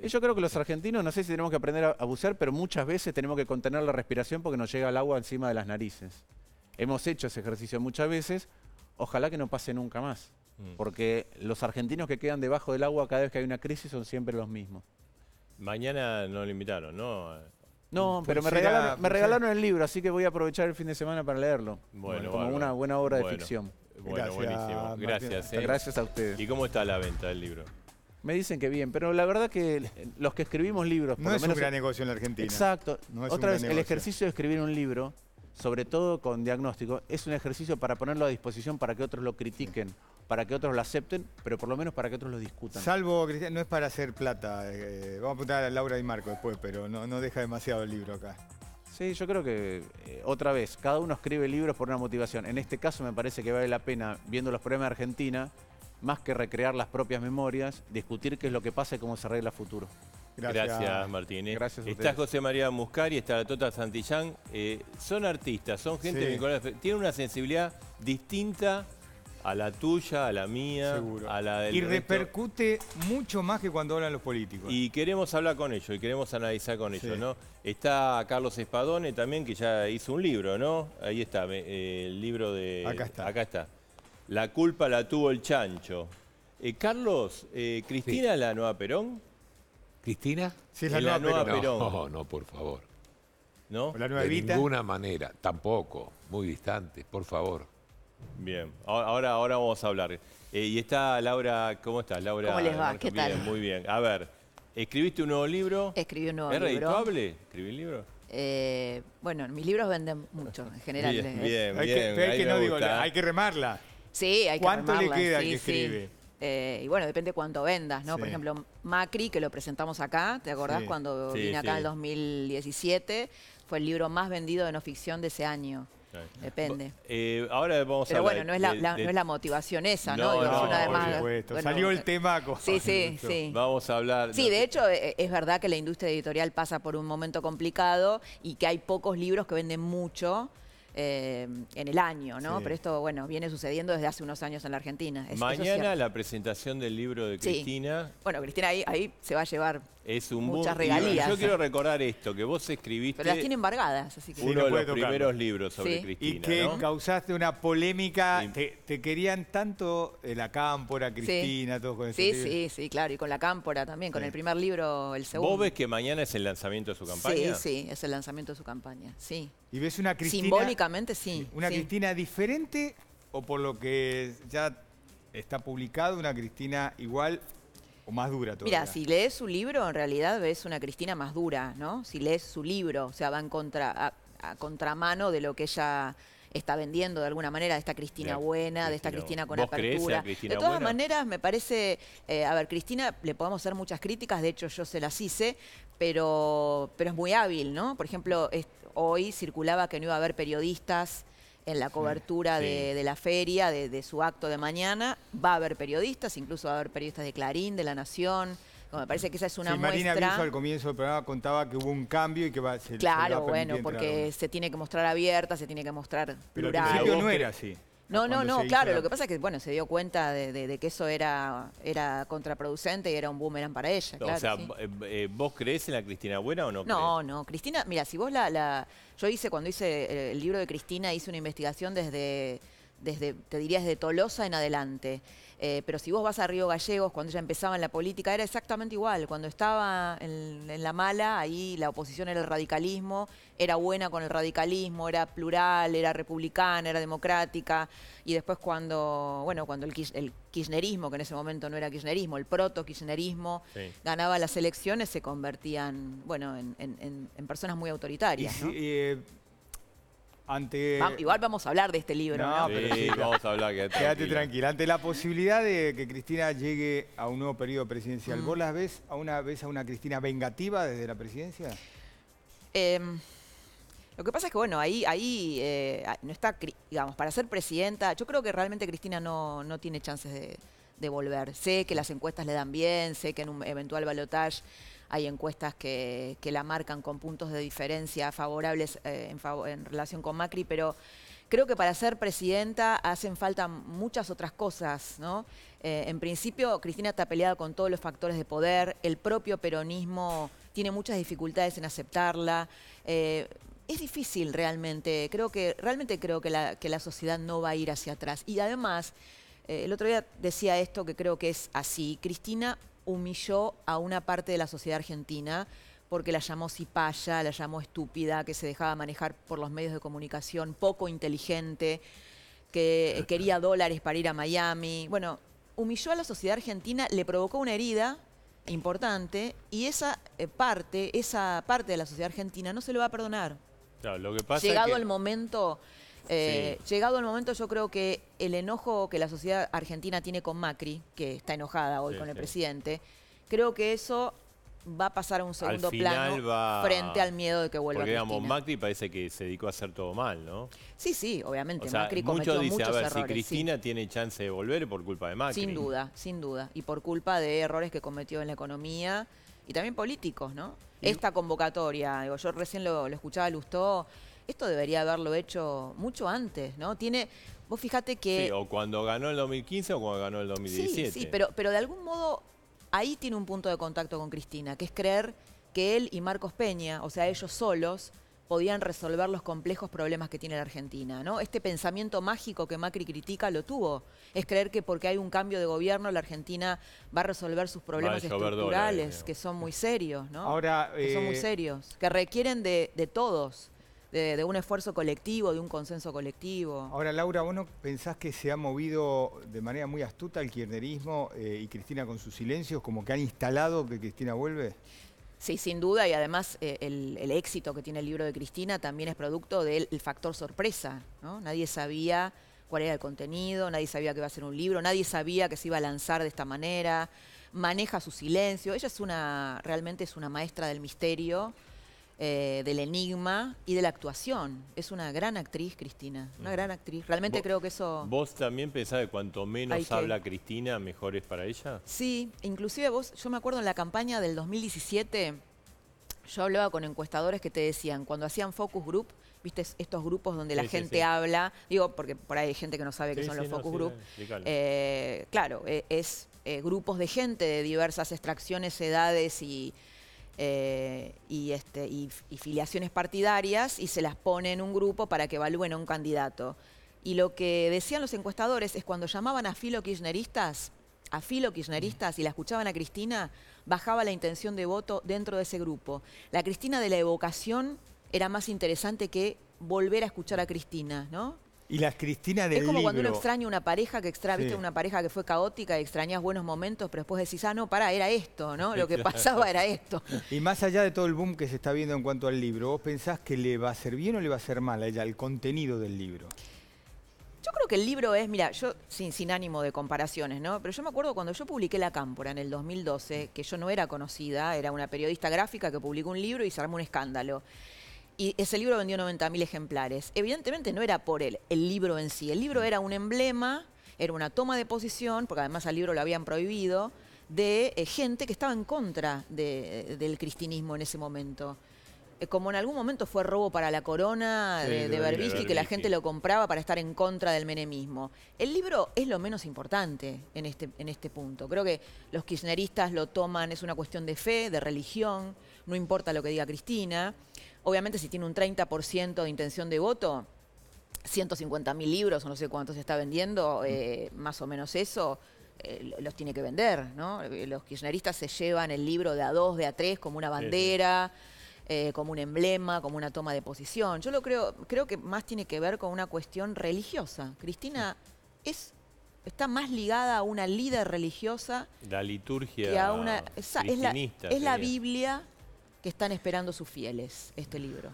Y Yo creo que los argentinos, no sé si tenemos que aprender a, a bucear, pero muchas veces tenemos que contener la respiración porque nos llega el agua encima de las narices. Hemos hecho ese ejercicio muchas veces, ojalá que no pase nunca más. Mm. Porque los argentinos que quedan debajo del agua cada vez que hay una crisis son siempre los mismos. Mañana no lo invitaron, ¿no? No, pero me regalaron, me regalaron el libro, así que voy a aprovechar el fin de semana para leerlo. Bueno, como bárbaro. una buena obra de Bueno, ficción. Bueno, Gracias, buenísimo. Gracias. eh. Gracias a ustedes. ¿Y cómo está la venta del libro? Me dicen que bien, pero la verdad que los que escribimos libros, por No lo es un gran negocio en la Argentina. Exacto. No es un Otra gran vez, el ejercicio de escribir un libro, sobre todo con diagnóstico, es un ejercicio para ponerlo a disposición para que otros lo critiquen, para que otros lo acepten, pero por lo menos para que otros lo discutan. Salvo, Cristian, no es para hacer plata. eh, vamos a apuntar a Laura y Marco después, pero no, no deja demasiado el libro acá. Sí, yo creo que, eh, otra vez, cada uno escribe libros por una motivación. En este caso me parece que vale la pena, viendo los problemas de Argentina, más que recrear las propias memorias, discutir qué es lo que pasa y cómo se arregla a futuro. Gracias, Martín. ¿eh? Gracias a Está. José María Muscari, está la Tota Santillán. Eh, son artistas, son gente Sí. vinculada. Tienen una sensibilidad distinta a la tuya, a la mía, Seguro. a la del Y resto. repercute mucho más que cuando hablan los políticos. Y queremos hablar con ellos y queremos analizar con ellos, Sí. ¿no? Está Carlos Espadone también, que ya hizo un libro, ¿no? Ahí está, me- eh, el libro de... Acá está. Acá está. La culpa la tuvo el chancho. Eh, Carlos, eh, ¿Cristina la nueva Perón? ¿Cristina? Sí, es la es la nueva, nueva Perón. Perón. No, no, por favor. ¿No? O la nueva De Evita. ninguna manera, tampoco. Muy distante, por favor. Bien, ahora, ahora, vamos a hablar. Eh, y está Laura, ¿cómo estás? Laura. ¿Cómo les va? ¿Qué tal? Bien, muy bien. A ver, ¿escribiste un nuevo libro? Escribí un nuevo ¿Es libro. redituable? ¿Escribí un libro? Eh, bueno, mis libros venden mucho en general. Bien, eh. bien, Hay que, bien. pero hay que no digo, hay que remarla. Sí, hay que ¿Cuánto le queda sí, que sí. Eh, y bueno, depende cuánto vendas, ¿no? Por ejemplo, Macri, que lo presentamos acá, ¿te acordás Sí. cuando Sí, vine acá en sí. el 2017? Fue el libro más vendido de no ficción de ese año. Sí. Depende. Eh, ahora vamos a Pero bueno, no es la, de- la- de- no es la motivación esa, ¿no? No, no, una de por más- supuesto. bueno, Salió el tema con- Sí, sí, sí. Vamos a hablar... Sí, de hecho, eh, es verdad que la industria editorial pasa por un momento complicado y que hay pocos libros que venden mucho eh, en el año, ¿no? Sí. Pero esto, bueno, viene sucediendo desde hace unos años en la Argentina. Es- eso es Mañana la presentación del libro de Sí. Cristina Bueno, Cristina ahí, ahí se va a llevar, es un Muchas regalías. Yo quiero recordar esto, que vos escribiste pero las tiene embargadas, así que... Sí, uno no de los tocarlo. primeros libros sobre Sí. Cristina, Y que ¿no? causaste una polémica. Sí. Te, te querían tanto eh, la cámpora, Cristina, todo con ese Sí, libro. sí, sí, claro, y con la cámpora también, con Sí. el primer libro, el segundo. ¿Vos ves que mañana es el lanzamiento de su campaña? Sí, sí, es el lanzamiento de su campaña, sí. Y ves una Cristina. Simbólicamente, sí. ¿Una sí. Cristina diferente o por lo que ya está publicado, una Cristina igual o más dura todavía? Mira, si lees su libro, en realidad ves una Cristina más dura, ¿no? Si lees su libro, o sea, va en contra, a, a contramano de lo que ella está vendiendo de alguna manera, de esta Cristina Bien, buena, de esta Cristina- con ¿Vos creés en la apertura. Cristina de todas buena? maneras, me parece, eh, a ver, Cristina, le podemos hacer muchas críticas, de hecho yo se las hice, pero, pero es muy hábil, ¿no? Por ejemplo, es- hoy circulaba que no iba a haber periodistas en la cobertura sí. de, de la feria, de, de su acto de mañana. Va a haber periodistas, incluso va a haber periodistas de Clarín, de La Nación. Como me parece que esa es una Sí, Marina muestra. Biso al comienzo del programa contaba que hubo un cambio y que va, se, se le va a Claro, bueno, porque se tiene que mostrar abierta, se tiene que mostrar Pero al plural. principio Vos no era así. No, no, no, se claro, la- lo que pasa es que, bueno, se dio cuenta de, de- de que eso era, era contraproducente y era un boomerang para ella, claro. o sea, sí. eh, eh, ¿vos creés en la Cristina buena o no No, no, Cristina, mira, si vos la, la- yo hice cuando hice eh, el libro de Cristina, hice una investigación desde, desde te diría desde Tolosa en adelante. Eh, pero si vos vas a Río Gallegos, cuando ella empezaba en la política, era exactamente igual. Cuando estaba en, en la mala, ahí la oposición era el radicalismo, era buena con el radicalismo, era plural, era republicana, era democrática. Y después cuando, bueno, cuando el, kirch- el kirchnerismo, que en ese momento no era kirchnerismo, el proto-kirchnerismo, Sí. ganaba las elecciones, se convertían, bueno, en, en- personas muy Y autoritarias. si, ¿no? eh, ante... Va- igual vamos a hablar de este libro, No, ¿no? pero Sí, sí, vamos a hablar. Quédate, Quédate tranquila. tranquila. Ante la posibilidad de que Cristina llegue a un nuevo periodo presidencial, Mm. ¿vos las ves a una vez a una Cristina vengativa desde la presidencia? Em, lo que pasa es que, bueno, ahí, ahí eh, no está, digamos, para ser presidenta, yo creo que realmente Cristina no, no tiene chances de, de volver. Sé que las encuestas le dan bien, sé que en un eventual balotaje hay encuestas que, la marcan con puntos de diferencia favorables eh, en, relación con Macri, pero creo que para ser presidenta hacen falta muchas otras cosas, ¿no? Eh, en principio, Cristina está peleada con todos los factores de poder, el propio peronismo tiene muchas dificultades en aceptarla. Eh, es difícil realmente, creo que, realmente creo que la, sociedad no va a ir hacia atrás. Y además, el otro día decía esto que creo que es así. Cristina humilló a una parte de la sociedad argentina porque la llamó cipaya, la llamó estúpida, que se dejaba manejar por los medios de comunicación, poco inteligente, que quería dólares para ir a Miami. Bueno, humilló a la sociedad argentina, le provocó una herida importante y esa eh, parte, esa parte de la sociedad argentina no se lo va a perdonar. Claro, lo que pasa Llegado es que... el momento, eh, llegado el momento, yo creo que el enojo que la sociedad argentina tiene con Macri, que está enojada hoy Sí, con el sí. presidente, creo que eso va a pasar a un segundo al plano va... frente al miedo de que vuelva Porque, digamos, Cristina. Macri parece que se dedicó a hacer todo mal, ¿no? Sí, sí, obviamente. O sea, Macri cometió muchos dicen, muchos a ver, si sí. Cristina tiene chance de volver por culpa de Macri. Sin duda, sin duda. Y por culpa de errores que cometió en la economía y también políticos, ¿no? Esta convocatoria, digo, yo recién lo, lo escuchaba a Lustó, esto debería haberlo hecho mucho antes, ¿no? Tiene, vos fíjate que... Sí, o cuando ganó el 2015 o cuando ganó el 2017. Sí, sí, pero, pero de algún modo ahí tiene un punto de contacto con Cristina, que es creer que él y Marcos Peña, o sea, ellos solos, podían resolver los complejos problemas que tiene la Argentina, ¿no? Este pensamiento mágico que Macri critica lo tuvo. Es creer que porque hay un cambio de gobierno la Argentina va a resolver sus problemas dólares, estructurales, que son muy serios, ¿no? Ahora, que son muy eh, serios, que requieren de, de todos, de, de un esfuerzo colectivo, de un consenso colectivo. Ahora, Laura, ¿vos no pensás que se ha movido de manera muy astuta el kirchnerismo eh, y Cristina con sus silencios, como que han instalado que Cristina vuelve? Sí, sin duda, y además eh, el, el éxito que tiene el libro de Cristina también es producto del el factor sorpresa. ¿no? Nadie sabía cuál era el contenido, nadie sabía que iba a ser un libro, nadie sabía que se iba a lanzar de esta manera, maneja su silencio. Ella es una, realmente es una maestra del misterio, eh, del enigma y de la actuación. Es una gran actriz, Cristina, una gran actriz. Realmente creo que eso... ¿Vos también pensás que cuanto menos que- habla Cristina, mejor es para ella? Sí, inclusive vos, yo me acuerdo en la campaña del 2017, yo hablaba con encuestadores que te decían, cuando hacían focus group, viste es- estos grupos donde la Sí, gente sí. habla, digo, porque por ahí hay gente que no sabe qué son los focus group, eh, claro, eh, es eh, grupos de gente de diversas extracciones, edades y, eh, y, este, y, y filiaciones partidarias y se las pone en un grupo para que evalúen a un candidato. Y lo que decían los encuestadores es cuando llamaban a filo kirchneristas, a filo kirchneristas y la escuchaban a Cristina, bajaba la intención de voto dentro de ese grupo. La Cristina de la evocación era más interesante que volver a escuchar a Cristina, ¿no? Y las Cristina del es como cuando uno extraña una pareja que extra, Sí. viste una pareja que fue caótica y extrañas buenos momentos, pero después decís, ah, no, pará, era esto, ¿no? Lo que Claro. pasaba era esto. Y más allá de todo el boom que se está viendo en cuanto al libro, ¿vos pensás que le va a hacer bien o le va a hacer mal a ella el contenido del libro? Yo creo que el libro es, mira, yo sin, sin ánimo de comparaciones, ¿no? Pero yo me acuerdo cuando yo publiqué La Cámpora en el 2012, que yo no era conocida, era una periodista gráfica que publicó un libro y se armó un escándalo. Y ese libro vendió 90.000 ejemplares. Evidentemente no era por él, el libro en sí. El libro era un emblema, era una toma de posición, porque además al libro lo habían prohibido, de eh, gente que estaba en contra de- del cristinismo en ese momento. Eh, Como en algún momento fue robo para la corona Sí, de, de Berbisky, que la gente lo compraba para estar en contra del menemismo. El libro es lo menos importante en este, en este punto. Creo que los kirchneristas lo toman, es una cuestión de fe, de religión, no importa lo que diga Cristina. Obviamente si tiene un 30% de intención de voto, 150 mil libros o no sé cuántos se está vendiendo, eh, más o menos eso, eh, los tiene que vender, ¿no? Los kirchneristas se llevan el libro de a dos, de a tres, como una sí. bandera, eh, como un emblema, como una toma de posición. Yo lo creo, creo que más tiene que ver con una cuestión religiosa. Cristina es está más ligada a una líder religiosa La liturgia que a una es la, es. Biblia que están esperando sus fieles, este libro.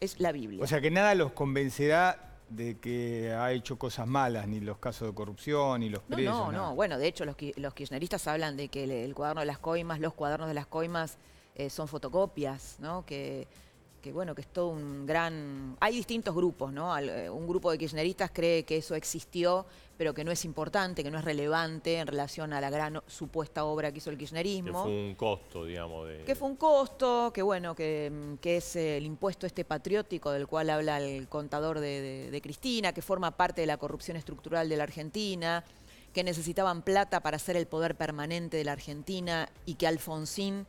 Es la Biblia. O sea que nada los convencerá de que ha hecho cosas malas, ni los casos de corrupción, ni los No, presos. no, nada. no. Bueno, de hecho, los, ki- los kirchneristas hablan de que el, el cuaderno de las coimas, los cuadernos de las coimas eh, son fotocopias, ¿no? Que, que, bueno, que es todo un gran... Hay distintos grupos, ¿no? Eh, Un grupo de kirchneristas cree que eso existió, pero que no es importante, que no es relevante en relación a la gran supuesta obra que hizo el Que kirchnerismo. fue un costo, digamos, de... Que fue un costo, que bueno, que, mm, que es eh, el impuesto este patriótico del cual habla el contador de, de- de Cristina, que forma parte de la corrupción estructural de la Argentina, que necesitaban plata para hacer el poder permanente de la Argentina y que Alfonsín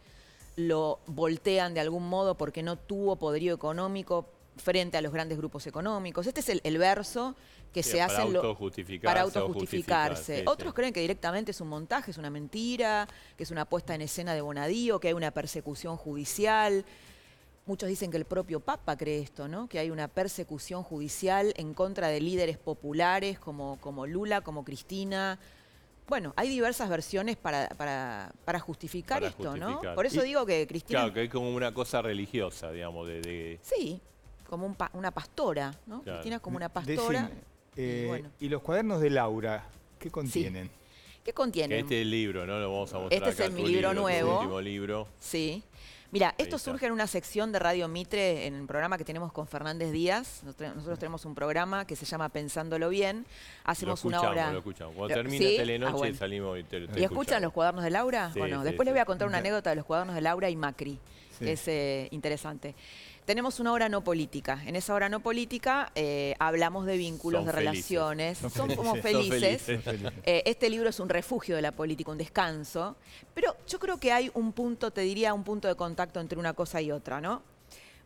lo voltean de algún modo porque no tuvo poderío económico frente a los grandes grupos económicos. Este es el, el verso que Sí, se para hace lo- autojustificarse para autojustificarse. sí, Otros sí. creen que directamente es un montaje, es una mentira, que es una puesta en escena de Bonadío, que hay una persecución judicial. Muchos dicen que el propio Papa cree esto, ¿no? Que hay una persecución judicial en contra de líderes populares como, como Lula, como Cristina. Bueno, hay diversas versiones para, para, para justificar Para esto, ¿no? Por eso Y- digo que Cristina... Claro, que es como una cosa religiosa, digamos, de... de- Sí, como un pa- una pastora, ¿no? Claro. Cristina es como una pastora. Decime, eh, y bueno. y los cuadernos de Laura, ¿qué contienen? ¿Qué contiene? que este es el libro, ¿no? Lo vamos a mostrar Este es acá, el tu mi libro tu nuevo. último libro. Sí. Mira, esto surge en una sección de Radio Mitre, en el programa que tenemos con Fernández Díaz. Nosotros tenemos un programa que se llama Pensándolo Bien. Hacemos lo una hora. lo escuchamos. Cuando Lo- termina ¿sí? Telenoche Ah, bueno. salimos y te, te ¿Y escuchan escuchamos. los cuadernos de Laura? Sí, bueno, sí, después les voy a contar una anécdota de los cuadernos de Laura y Macri, que es eh, interesante. Tenemos una hora no política. En esa hora no política eh, hablamos de vínculos, Son de felices. relaciones. Son Son como felices. Son felices. felices. Eh, este libro es un refugio de la política, un descanso. Pero yo creo que hay un punto, te diría, un punto de contacto entre una cosa y otra, ¿no?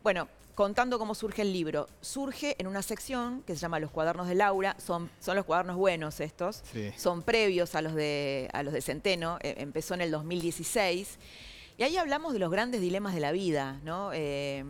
Bueno, contando cómo surge el libro. Surge en una sección que se llama Los cuadernos de Laura. Son, son los cuadernos buenos estos. Sí. Son previos a los de, a los de Centeno. Eh, empezó en el 2016. Y ahí hablamos de los grandes dilemas de la vida, ¿no? Eh,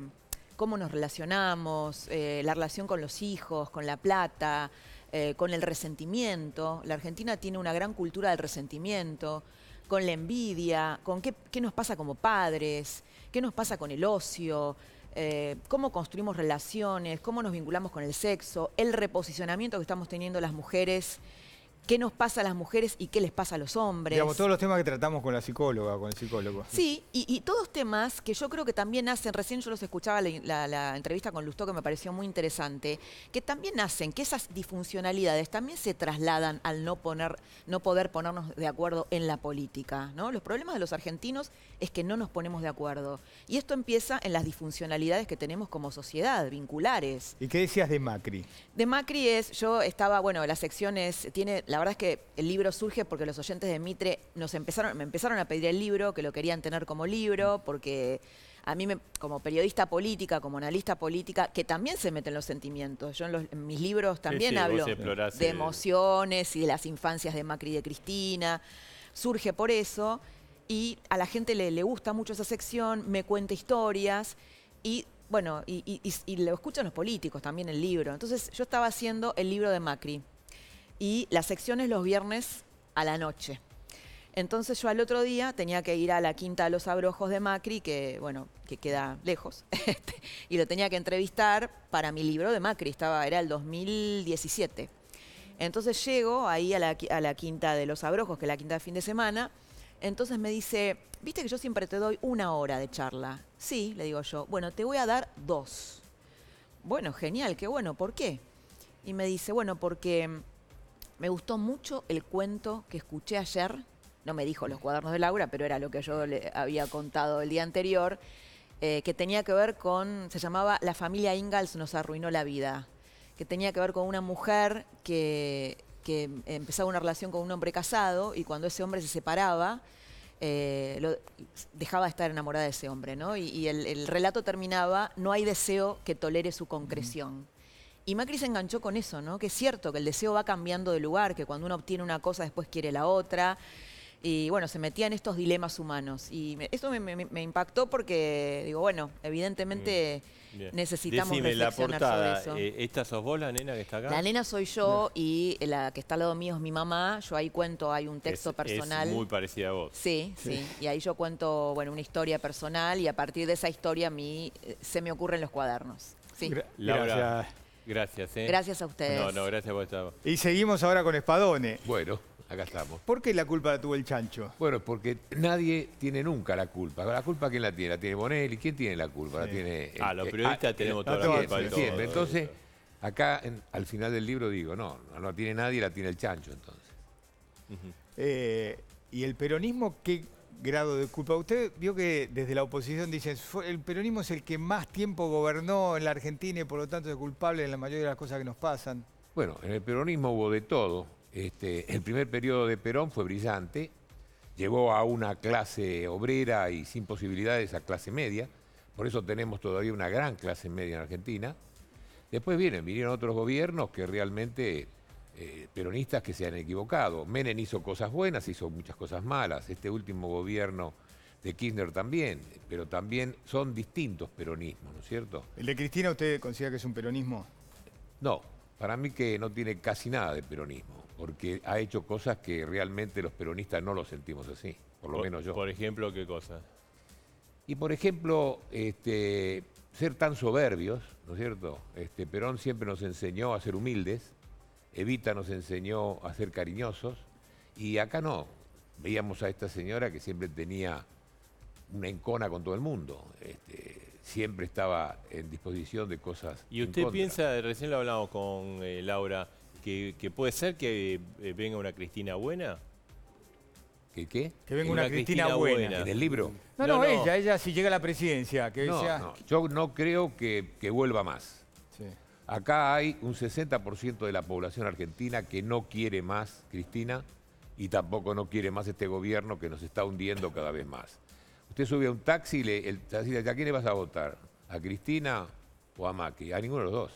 cómo nos relacionamos, eh, la relación con los hijos, con la plata, eh, con el resentimiento. La Argentina tiene una gran cultura del resentimiento, con la envidia, con qué, nos pasa como padres, qué nos pasa con el ocio, eh, cómo construimos relaciones, cómo nos vinculamos con el sexo, el reposicionamiento que estamos teniendo las mujeres, qué nos pasa a las mujeres y qué les pasa a los hombres. Digamos, todos los temas que tratamos con la psicóloga, con el psicólogo. Sí, y, y todos temas que yo creo que también hacen, recién yo los escuchaba la, la- la entrevista con Lustó que me pareció muy interesante, que también hacen que esas disfuncionalidades también se trasladan al no poner, no poder ponernos de acuerdo en la política. ¿no? Los problemas de los argentinos es que no nos ponemos de acuerdo. Y esto empieza en las disfuncionalidades que tenemos como sociedad, vinculares. ¿Y qué decías de Macri? De Macri es, yo estaba, bueno, la sección es, tiene, la verdad es que el libro surge porque los oyentes de Mitre nos empezaron, me empezaron a pedir el libro, que lo querían tener como libro, porque a mí, me- como periodista política, como analista política, que también se meten los sentimientos. Yo en, los- en mis libros también sí, hablo de el- emociones y de las infancias de Macri y de Cristina. Surge por eso y a la gente le, le gusta mucho esa sección, me cuenta historias y bueno, y, y- y- y lo escuchan los políticos también el libro. Entonces yo estaba haciendo el libro de Macri y la sección es los viernes a la noche. Entonces yo al otro día tenía que ir a la Quinta de los Abrojos de Macri, que bueno, que queda lejos, este, y lo tenía que entrevistar para mi libro de Macri, estaba, era el 2017. Entonces llego ahí a la, a la Quinta de los Abrojos, que es la quinta de fin de semana, entonces me dice, viste que yo siempre te doy una hora de charla. Sí, le digo yo, bueno, te voy a dar dos. Bueno, genial, qué bueno, ¿por qué? Y me dice, bueno, porque me gustó mucho el cuento que escuché ayer. No me dijo los cuadernos de Laura, pero era lo que yo le había contado el día anterior, eh, que tenía que ver con, se llamaba La familia Ingalls nos arruinó la vida, que tenía que ver con una mujer que, que empezaba una relación con un hombre casado y cuando ese hombre se separaba, eh, dejaba de estar enamorada de ese hombre, ¿no? Y, el relato terminaba, no hay deseo que tolere su concreción. Y Macri se enganchó con eso, ¿no? Que es cierto que el deseo va cambiando de lugar, que cuando uno obtiene una cosa después quiere la otra. Y bueno, se metía en estos dilemas humanos. Y me- esto me, me- me impactó porque, digo, bueno, evidentemente Bien. necesitamos Decime, la reflexionar portada, sobre eso. eh, ¿esta sos vos, la nena que está acá? La nena soy yo y la que está al lado mío es mi mamá. Yo ahí cuento, hay un texto Es- personal. Es muy parecida a vos. Sí, sí, Y ahí yo cuento, bueno, una historia personal y a partir de esa historia a mí eh, se me ocurren los cuadernos. Sí. Gra- Laura, Gracias. Gracias. ¿eh? Gracias a ustedes. No, no, gracias por estar. Y seguimos ahora con Espadone. Bueno, acá estamos. ¿Por qué la culpa la tuvo el chancho? Bueno, porque nadie tiene nunca la culpa. ¿La culpa quién la tiene? ¿La tiene Bonelli? ¿Quién tiene la culpa? La tiene Ah, los periodistas tenemos toda la siempre, culpa todo. siempre. Entonces, acá en- al final del libro digo, no, no la tiene nadie, la tiene el chancho entonces. Eh, ¿Y el peronismo qué grado de culpa? Usted vio que desde la oposición dicen, "Fue- el peronismo es el que más tiempo gobernó en la Argentina y por lo tanto es culpable en la mayoría de las cosas que nos pasan. Bueno, en el peronismo hubo de todo. Este, el primer periodo de Perón fue brillante, llevó a una clase obrera y sin posibilidades a clase media, por eso tenemos todavía una gran clase media en Argentina. Después vienen, vinieron otros gobiernos que realmente, eh, peronistas que se han equivocado. Menem hizo cosas buenas, hizo muchas cosas malas. Este último gobierno de Kirchner también, pero también son distintos peronismos, ¿no es cierto? ¿El de Cristina usted considera que es un peronismo? No, para mí que no tiene casi nada de peronismo, porque ha hecho cosas que realmente los peronistas no lo sentimos así, por lo Por- menos yo. Por ejemplo, ¿qué cosa? Y por ejemplo, este, ser tan soberbios, ¿no es cierto? Este, Perón siempre nos enseñó a ser humildes, Evita nos enseñó a ser cariñosos, y acá no. Veíamos a esta señora que siempre tenía una encona con todo el mundo, este, siempre estaba en disposición de cosas. ¿Y en usted contra. piensa, recién lo hablamos con eh, Laura, que, que puede ser que eh, venga una Cristina buena? ¿Qué qué? Que venga una, Cristina, buena. ¿En el libro? No, no, No, no. ella, ella si llega a la presidencia, que No, sea... no, yo no creo que, que vuelva más. Acá hay un 60% de la población argentina que no quiere más Cristina y tampoco no quiere más este gobierno que nos está hundiendo cada vez más. Usted sube a un taxi y le, el ¿a quién le vas a votar? ¿A Cristina o a Macri? A ninguno de los dos.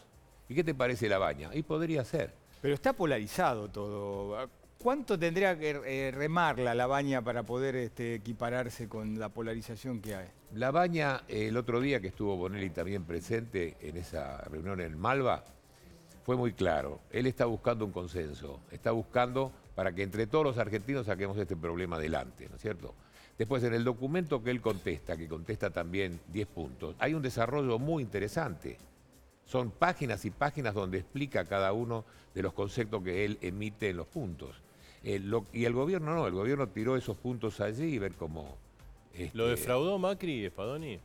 ¿Y qué te parece la baña? Y podría ser. Pero está polarizado todo. ¿Cuánto tendría que eh, remarla la baña para poder este, equipararse con la polarización que hay? La baña, eh, el otro día que estuvo Bonelli también presente en esa reunión en Malva, fue muy claro. Él está buscando un consenso, está buscando para que entre todos los argentinos saquemos este problema adelante, ¿no es cierto? Después, en el documento que él contesta, que contesta también 10 puntos, hay un desarrollo muy interesante. Son páginas y páginas donde explica cada uno de los conceptos que él emite en los puntos. Eh, lo- y el gobierno no, el gobierno tiró esos puntos allí y ver cómo... ¿Lo este, defraudó Macri, Spadoni?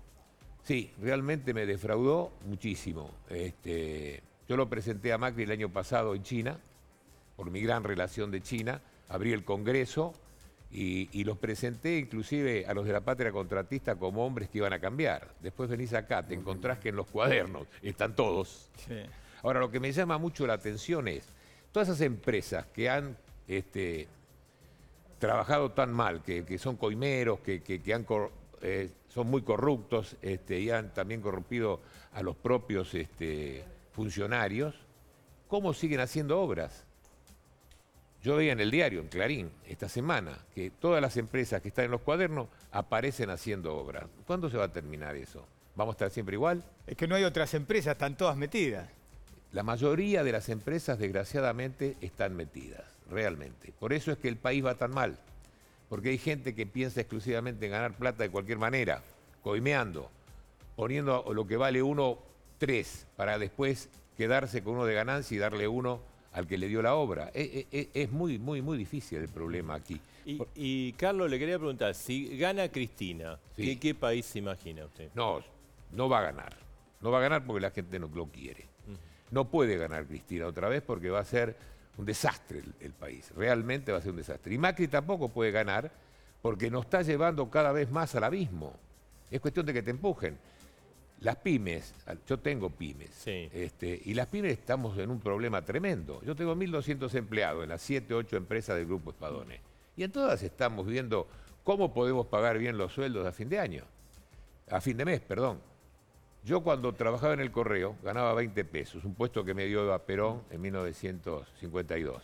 Sí, realmente me defraudó muchísimo. Este, yo lo presenté a Macri el año pasado en China, por mi gran relación de China, abrí el Congreso y, y los presenté inclusive a los de la patria contratista como hombres que iban a cambiar. Después venís acá, te encontrás que en los cuadernos están todos. Ahora, lo que me llama mucho la atención es todas esas empresas que han este, trabajado tan mal, que, que son coimeros, que, que- que han cor- eh, son muy corruptos este, y han también corrompido a los propios este, funcionarios, ¿cómo siguen haciendo obras? Yo veía en el diario, en Clarín, esta semana, que todas las empresas que están en los cuadernos aparecen haciendo obras. ¿Cuándo se va a terminar eso? ¿Vamos a estar siempre igual? Es que no hay otras empresas, están todas metidas. La mayoría de las empresas, desgraciadamente, están metidas, realmente. Por eso es que el país va tan mal. Porque hay gente que piensa exclusivamente en ganar plata de cualquier manera, coimeando, poniendo lo que vale uno tres, para después quedarse con uno de ganancia y darle uno al que le dio la obra. Es, es- es muy, muy, muy difícil el problema aquí. Y, y, Carlos, le quería preguntar, si gana Cristina, Sí. ¿qué, qué país se imagina usted? No, no va a ganar. No va a ganar porque la gente no lo quiere. No puede ganar Cristina otra vez porque va a ser un desastre el, el país. Realmente va a ser un desastre. Y Macri tampoco puede ganar porque nos está llevando cada vez más al abismo. Es cuestión de que te empujen. Las pymes, yo tengo pymes, este, y las pymes estamos en un problema tremendo. Yo tengo 1.200 empleados en las 7, 8 empresas del Grupo Espadone. Y en todas estamos viendo cómo podemos pagar bien los sueldos a fin de año. A fin de mes, perdón. Yo cuando trabajaba en el correo ganaba 20 pesos, un puesto que me dio Eva Perón en 1952.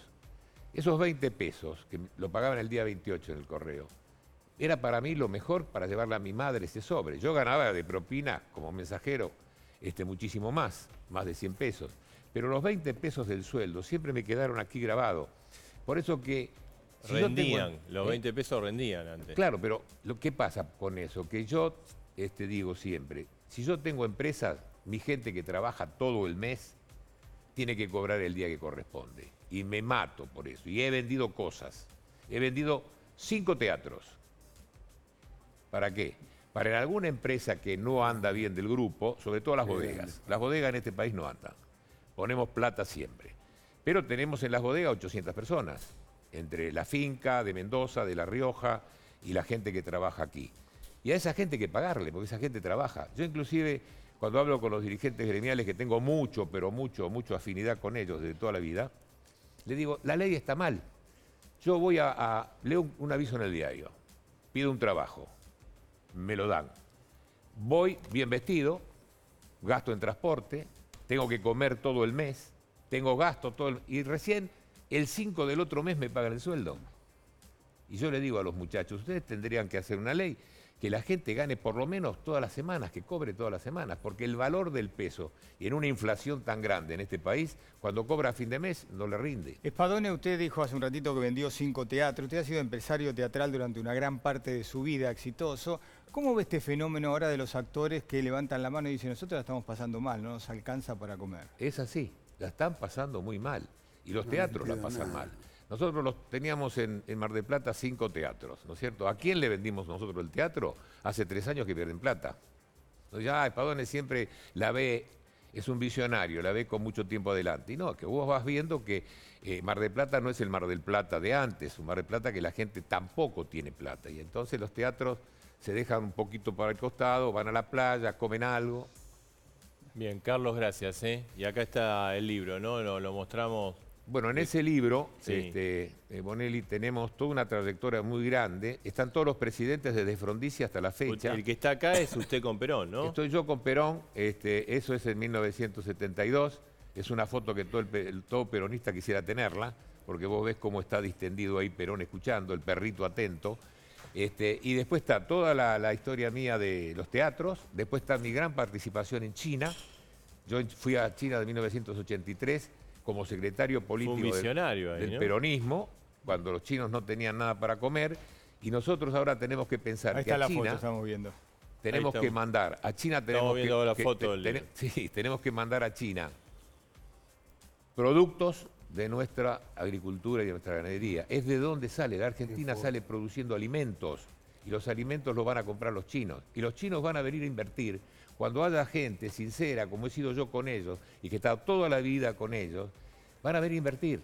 Esos 20 pesos, que lo pagaban el día 28 en el correo, era para mí lo mejor para llevarle a mi madre ese sobre. Yo ganaba de propina como mensajero este, muchísimo más, más de 100 pesos. Pero los 20 pesos del sueldo siempre me quedaron aquí grabados. Por eso que... si yo tengo- rendían, los ¿Eh? 20 pesos rendían antes. Claro, pero lo que pasa con eso, que yo este, digo siempre, si yo tengo empresas, mi gente que trabaja todo el mes tiene que cobrar el día que corresponde. Y me mato por eso. Y he vendido cosas. He vendido cinco teatros. ¿Para qué? Para en alguna empresa que no anda bien del grupo, sobre todo las bodegas. Las bodegas en este país no andan. Ponemos plata siempre. Pero tenemos en las bodegas 800 personas, entre la finca de Mendoza, de La Rioja y la gente que trabaja aquí. Y a esa gente hay que pagarle, porque esa gente trabaja. Yo inclusive, cuando hablo con los dirigentes gremiales, que tengo mucho, pero mucho, mucho afinidad con ellos desde toda la vida, le digo, la ley está mal. Yo voy a, leo un, un aviso en el diario, pido un trabajo, me lo dan. Voy bien vestido, gasto en transporte, tengo que comer todo el mes, tengo gasto todo el... Y recién el 5 del otro mes me pagan el sueldo. Y yo le digo a los muchachos, ustedes tendrían que hacer una ley que la gente gane por lo menos todas las semanas, que cobre todas las semanas, porque el valor del peso en una inflación tan grande en este país, cuando cobra a fin de mes, no le rinde. Espadone, usted dijo hace un ratito que vendió cinco teatros. Usted ha sido empresario teatral durante una gran parte de su vida, exitoso. ¿Cómo ve este fenómeno ahora de los actores que levantan la mano y dicen, nosotros la estamos pasando mal, no nos alcanza para comer? Es así, la están pasando muy mal. Y los No teatros la pasan nada. mal. Nosotros los teníamos en, Mar del Plata cinco teatros, ¿no es cierto? ¿A quién le vendimos nosotros el teatro? Hace tres años que pierden plata. Entonces, ya Espadone siempre la ve, es un visionario, la ve con mucho tiempo adelante. Y no, que vos vas viendo que eh, Mar del Plata no es el Mar del Plata de antes, un Mar del Plata que la gente tampoco tiene plata. Y entonces los teatros se dejan un poquito para el costado, van a la playa, comen algo. Bien, Carlos, gracias. ¿eh? Y acá está el libro, ¿no? Lo mostramos. Bueno, en ese libro, Sí. este, eh, Bonelli, tenemos toda una trayectoria muy grande. Están todos los presidentes desde Frondizi hasta la fecha. El que está acá es usted con Perón, ¿no? Estoy yo con Perón, este, eso es en 1972. Es una foto que todo, el, peronista quisiera tenerla, porque vos ves cómo está distendido ahí Perón escuchando, el perrito atento. Este, y después está toda la, la historia mía de los teatros, después está mi gran participación en China. Yo fui a China de 1983 como secretario político del- visionario ahí, del ¿no? peronismo, cuando los chinos no tenían nada para comer. Y nosotros ahora tenemos que pensar Ahí que está a la China foto, estamos viendo. tenemos que mandar a China tenemos que- viendo la que, foto te- del tene- libro. sí, tenemos que mandar a China productos de nuestra agricultura y de nuestra ganadería. Es de dónde sale. La Argentina sale produciendo alimentos y los alimentos los van a comprar los chinos. Y los chinos van a venir a invertir cuando haya gente sincera, como he sido yo con ellos, y que he estado toda la vida con ellos, van a venir a invertir.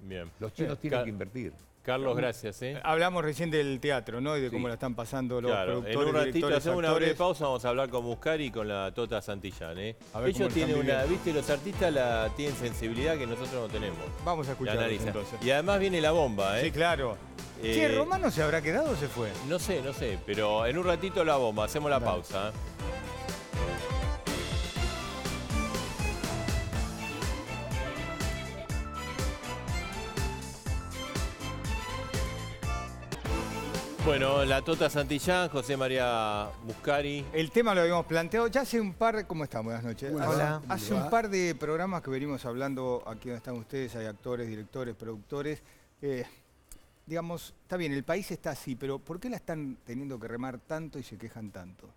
Bien. Los chinos Bien. tienen que invertir. Carlos, gracias. ¿eh? Hablamos recién del teatro, ¿no? Y de Sí. cómo la están pasando los Claro, en productores, un ratito hacemos una breve pausa, vamos a hablar con Muscari y con la Tota Santillán. ¿eh? A ver cómo Ellos lo tienen una, viviendo. viste, los artistas la, tienen sensibilidad que nosotros no tenemos. Vamos a analizan. entonces. Y además viene la bomba, ¿eh? Sí, claro. Eh, Che, ¿Romano se habrá quedado o se fue? No sé, no sé, pero en un ratito la bomba, hacemos la Dale. pausa. ¿eh? Bueno, la Tota Santillán, José María Muscari. El tema lo habíamos planteado ya hace un par, ¿cómo están? Buenas noches. Hola. Hace ¿Cómo un par de programas que venimos hablando aquí donde están ustedes, hay actores, directores, productores. eh, digamos, está bien, el país está así, pero ¿por qué la están teniendo que remar tanto y se quejan tanto?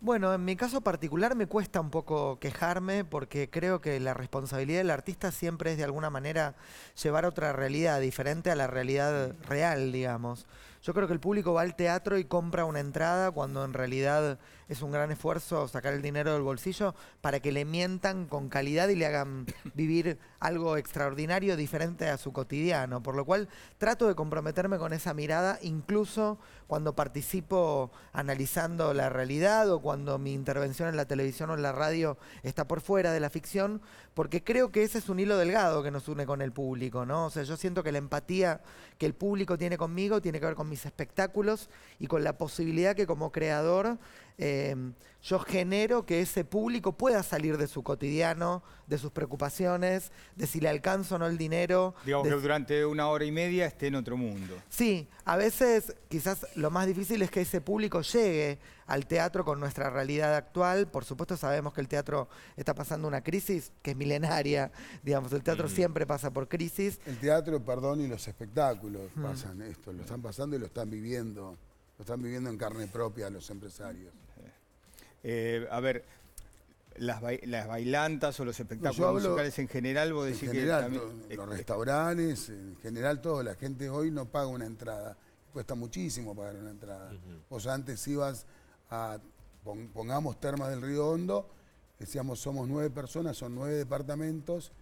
Bueno, en mi caso particular me cuesta un poco quejarme porque creo que la responsabilidad del artista siempre es de alguna manera llevar a otra realidad diferente a la realidad real, digamos. Yo creo que el público va al teatro y compra una entrada cuando en realidad es un gran esfuerzo sacar el dinero del bolsillo para que le mientan con calidad y le hagan vivir algo extraordinario diferente a su cotidiano. Por lo cual trato de comprometerme con esa mirada incluso cuando participo analizando la realidad o cuando mi intervención en la televisión o en la radio está por fuera de la ficción, porque creo que ese es un hilo delgado que nos une con el público, ¿no? O sea, yo siento que la empatía que el público tiene conmigo tiene que ver con espectáculos y con la posibilidad que como creador eh, yo genero que ese público pueda salir de su cotidiano, de sus preocupaciones, de si le alcanza o no el dinero. Digamos de que durante una hora y media esté en otro mundo. Sí, a veces quizás lo más difícil es que ese público llegue al teatro con nuestra realidad actual. Por supuesto sabemos que el teatro está pasando una crisis que es milenaria, digamos, el teatro siempre pasa por crisis. El teatro, perdón, y los espectáculos Mm. pasan esto, lo están pasando y lo están viviendo, lo están viviendo en carne propia los empresarios. Eh, a ver, las, bai- las bailantas o los No, espectáculos hablo musicales en general, vos en decís general, que to- también... los eh, restaurantes, en general todo, la gente hoy no paga una entrada. Cuesta muchísimo pagar una entrada. Vos antes ibas a, pon- pongamos Termas del Río Hondo, decíamos somos nueve personas, son nueve departamentos,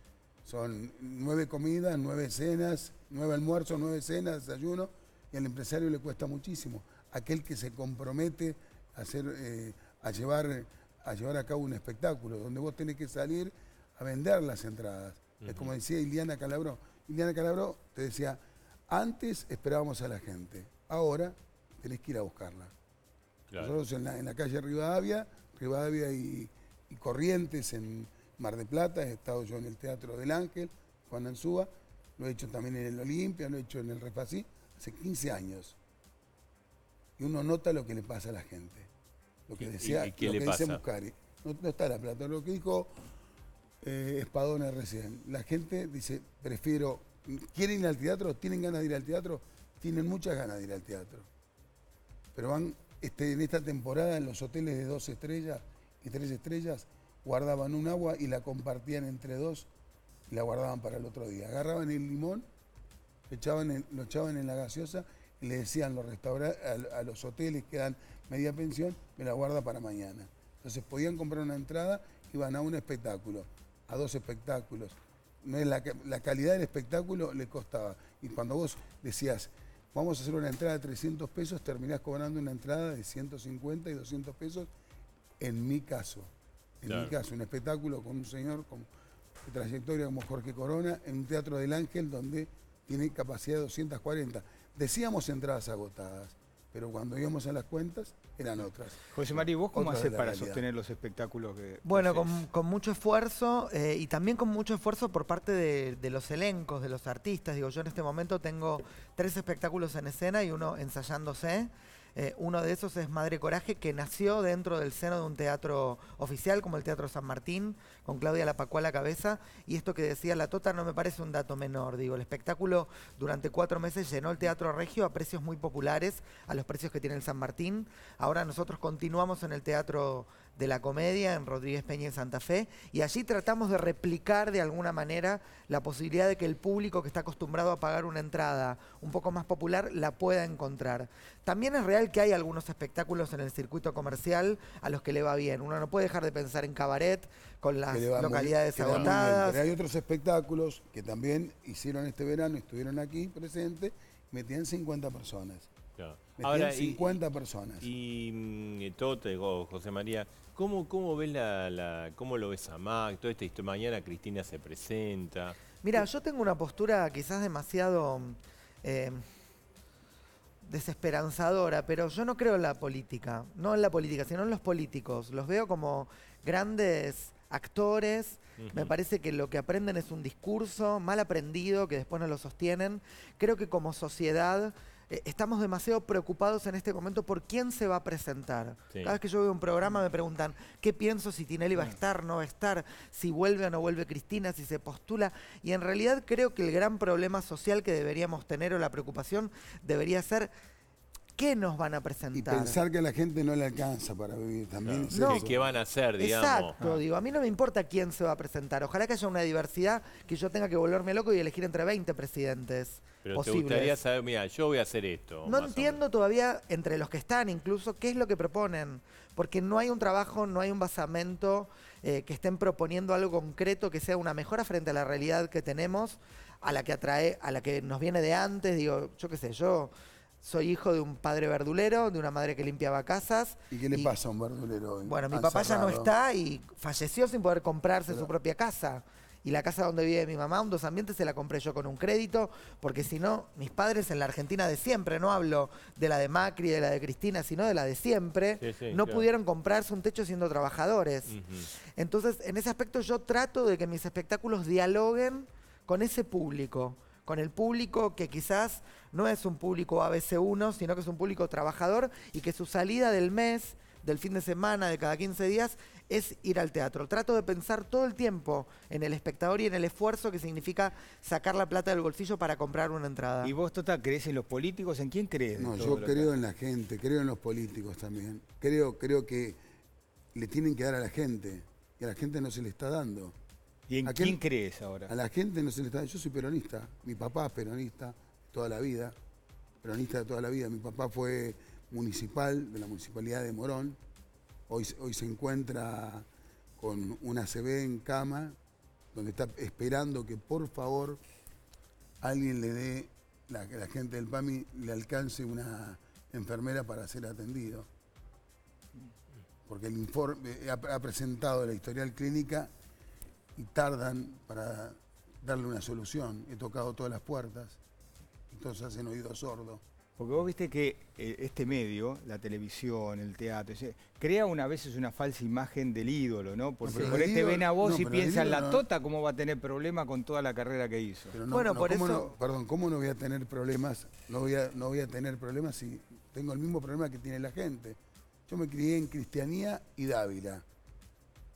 son nueve comidas, nueve cenas, nueve almuerzos, nueve cenas, desayuno, y al empresario le cuesta muchísimo. Aquel que se compromete a, hacer, eh, a, llevar, a llevar a cabo un espectáculo, donde vos tenés que salir a vender las entradas. Es como decía Iliana Calabró. Iliana Calabró te decía, antes esperábamos a la gente, ahora tenés que ir a buscarla. Claro. Nosotros en la, en la calle Rivadavia, Rivadavia y, y Corrientes en Mar de Plata, he estado yo en el Teatro del Ángel, Juan Ansúa, lo he hecho también en el Olimpia, lo he hecho en el Refací, hace 15 años. Y uno nota lo que le pasa a la gente. Lo que ¿Y- decía, y qué lo le que dice? Muscari. No, no está la plata, lo que dijo eh, Espadona recién. La gente dice, prefiero, ¿quieren ir al teatro? ¿Tienen ganas de ir al teatro? Tienen muchas ganas de ir al teatro. Pero van, este, en esta temporada en los hoteles de dos estrellas y tres estrellas, guardaban un agua y la compartían entre dos y la guardaban para el otro día. Agarraban el limón, lo echaban en, lo echaban en la gaseosa y le decían los a, a los hoteles que dan media pensión, me la guarda para mañana. Entonces podían comprar una entrada, iban a un espectáculo, a dos espectáculos. La, la calidad del espectáculo le costaba. Y cuando vos decías, vamos a hacer una entrada de 300 pesos, terminás cobrando una entrada de 150 y 200 pesos, en mi caso. En Claro. mi caso, un espectáculo con un señor con de trayectoria como Jorge Corona, en un teatro del Ángel donde tiene capacidad de 240. Decíamos entradas agotadas, pero cuando íbamos a las cuentas eran otras. José María, ¿vos cómo haces para realidad. sostener los espectáculos que Bueno, con, con mucho esfuerzo eh, y también con mucho esfuerzo por parte de, de los elencos, de los artistas. Digo, yo en este momento tengo tres espectáculos en escena y uno ensayándose. Eh, uno de esos es Madre Coraje, que nació dentro del seno de un teatro oficial como el Teatro San Martín, con Claudia Lapacua a la cabeza. Y esto que decía la Tota no me parece un dato menor. Digo, el espectáculo durante cuatro meses llenó el Teatro Regio a precios muy populares, a los precios que tiene el San Martín. Ahora nosotros continuamos en el Teatro de la Comedia, en Rodríguez Peña en Santa Fe, y allí tratamos de replicar de alguna manera la posibilidad de que el público que está acostumbrado a pagar una entrada un poco más popular la pueda encontrar. También es real que hay algunos espectáculos en el circuito comercial a los que le va bien. Uno no puede dejar de pensar en cabaret con las localidades muy agotadas. Pero hay otros espectáculos que también hicieron este verano, estuvieron aquí presentes, metían 50 personas. Claro. Metían Ahora, y- 50 personas. Y mm, Tote, o José María, ¿cómo, cómo ves la, la- cómo lo ves a Mac? Toda esta historia, mañana Cristina se presenta. Mira, yo tengo una postura quizás demasiado eh, desesperanzadora, pero yo no creo en la política, no en la política, sino en los políticos. Los veo como grandes actores. Me parece que lo que aprenden es un discurso mal aprendido, que después no lo sostienen. Creo que como sociedad eh, estamos demasiado preocupados en este momento por quién se va a presentar. Sí. Cada vez que yo veo un programa me preguntan, ¿qué pienso si Tinelli va a estar, no va a estar? Si vuelve o no vuelve Cristina, si se postula. Y en realidad creo que el gran problema social que deberíamos tener o la preocupación debería ser qué nos van a Y presentar. pensar que a la gente no le alcanza para vivir también. es No. eso. ¿Qué, qué van a hacer, digamos? Exacto, digo, a mí no me importa quién se va a presentar. Ojalá que haya una diversidad que yo tenga que volverme loco y elegir entre 20 presidentes Pero posibles. te gustaría saber, mira, yo voy a hacer esto. No entiendo todavía entre los que están incluso qué es lo que proponen, porque no hay un trabajo, no hay un basamento eh, que estén proponiendo algo concreto que sea una mejora frente a la realidad que tenemos, a la que atrae, a la que nos viene de antes. Digo, yo qué sé, yo soy hijo de un padre verdulero, de una madre que limpiaba casas. ¿Y qué le pasa a un verdulero hoy? Bueno, mi papá ya no está y falleció sin poder comprarse su propia casa. Y la casa donde vive mi mamá, un dos ambientes, se la compré yo con un crédito, porque si no, mis padres en la Argentina de siempre, no hablo de la de Macri, de la de Cristina, sino de la de siempre, Sí, sí, no claro. pudieron comprarse un techo siendo trabajadores. Entonces, en ese aspecto yo trato de que mis espectáculos dialoguen con ese público, con el público que quizás no es un público ABC1, sino que es un público trabajador y que su salida del mes, del fin de semana, de cada 15 días, es ir al teatro. Trato de pensar todo el tiempo en el espectador y en el esfuerzo que significa sacar la plata del bolsillo para comprar una entrada. ¿Y vos, Tota, crees en los políticos? ¿En quién crees? No, yo creo en la gente, creo en los políticos también. Creo, creo que le tienen que dar a la gente. y a la gente no se le está dando. ¿Y en ¿A quién- quién crees ahora? A la gente no se le está dando. Yo soy peronista, mi papá es peronista toda la vida, peronista de toda la vida. Mi papá fue municipal de la municipalidad de Morón, hoy, hoy se encuentra con una CB en cama, donde está esperando que por favor alguien le dé, la, gente del PAMI le alcance una enfermera para ser atendido. Porque el informe ha, ha presentado la historial clínica y tardan para darle una solución. He tocado todas las puertas, entonces hacen oído sordo. Porque vos viste que eh, este medio, la televisión, el teatro, ese, crea una veces una falsa imagen del ídolo, ¿no? Porque por este ídolo- ven a vos no, y pero el piensa en la tota, ¿cómo va a tener problema con toda la carrera que hizo? Pero no- Bueno, no, por ¿cómo eso- no- perdón, ¿cómo no voy a tener problemas? No voy a, no voy a tener problemas si tengo el mismo problema que tiene la gente. Yo me crié en Cristianía y Dávila,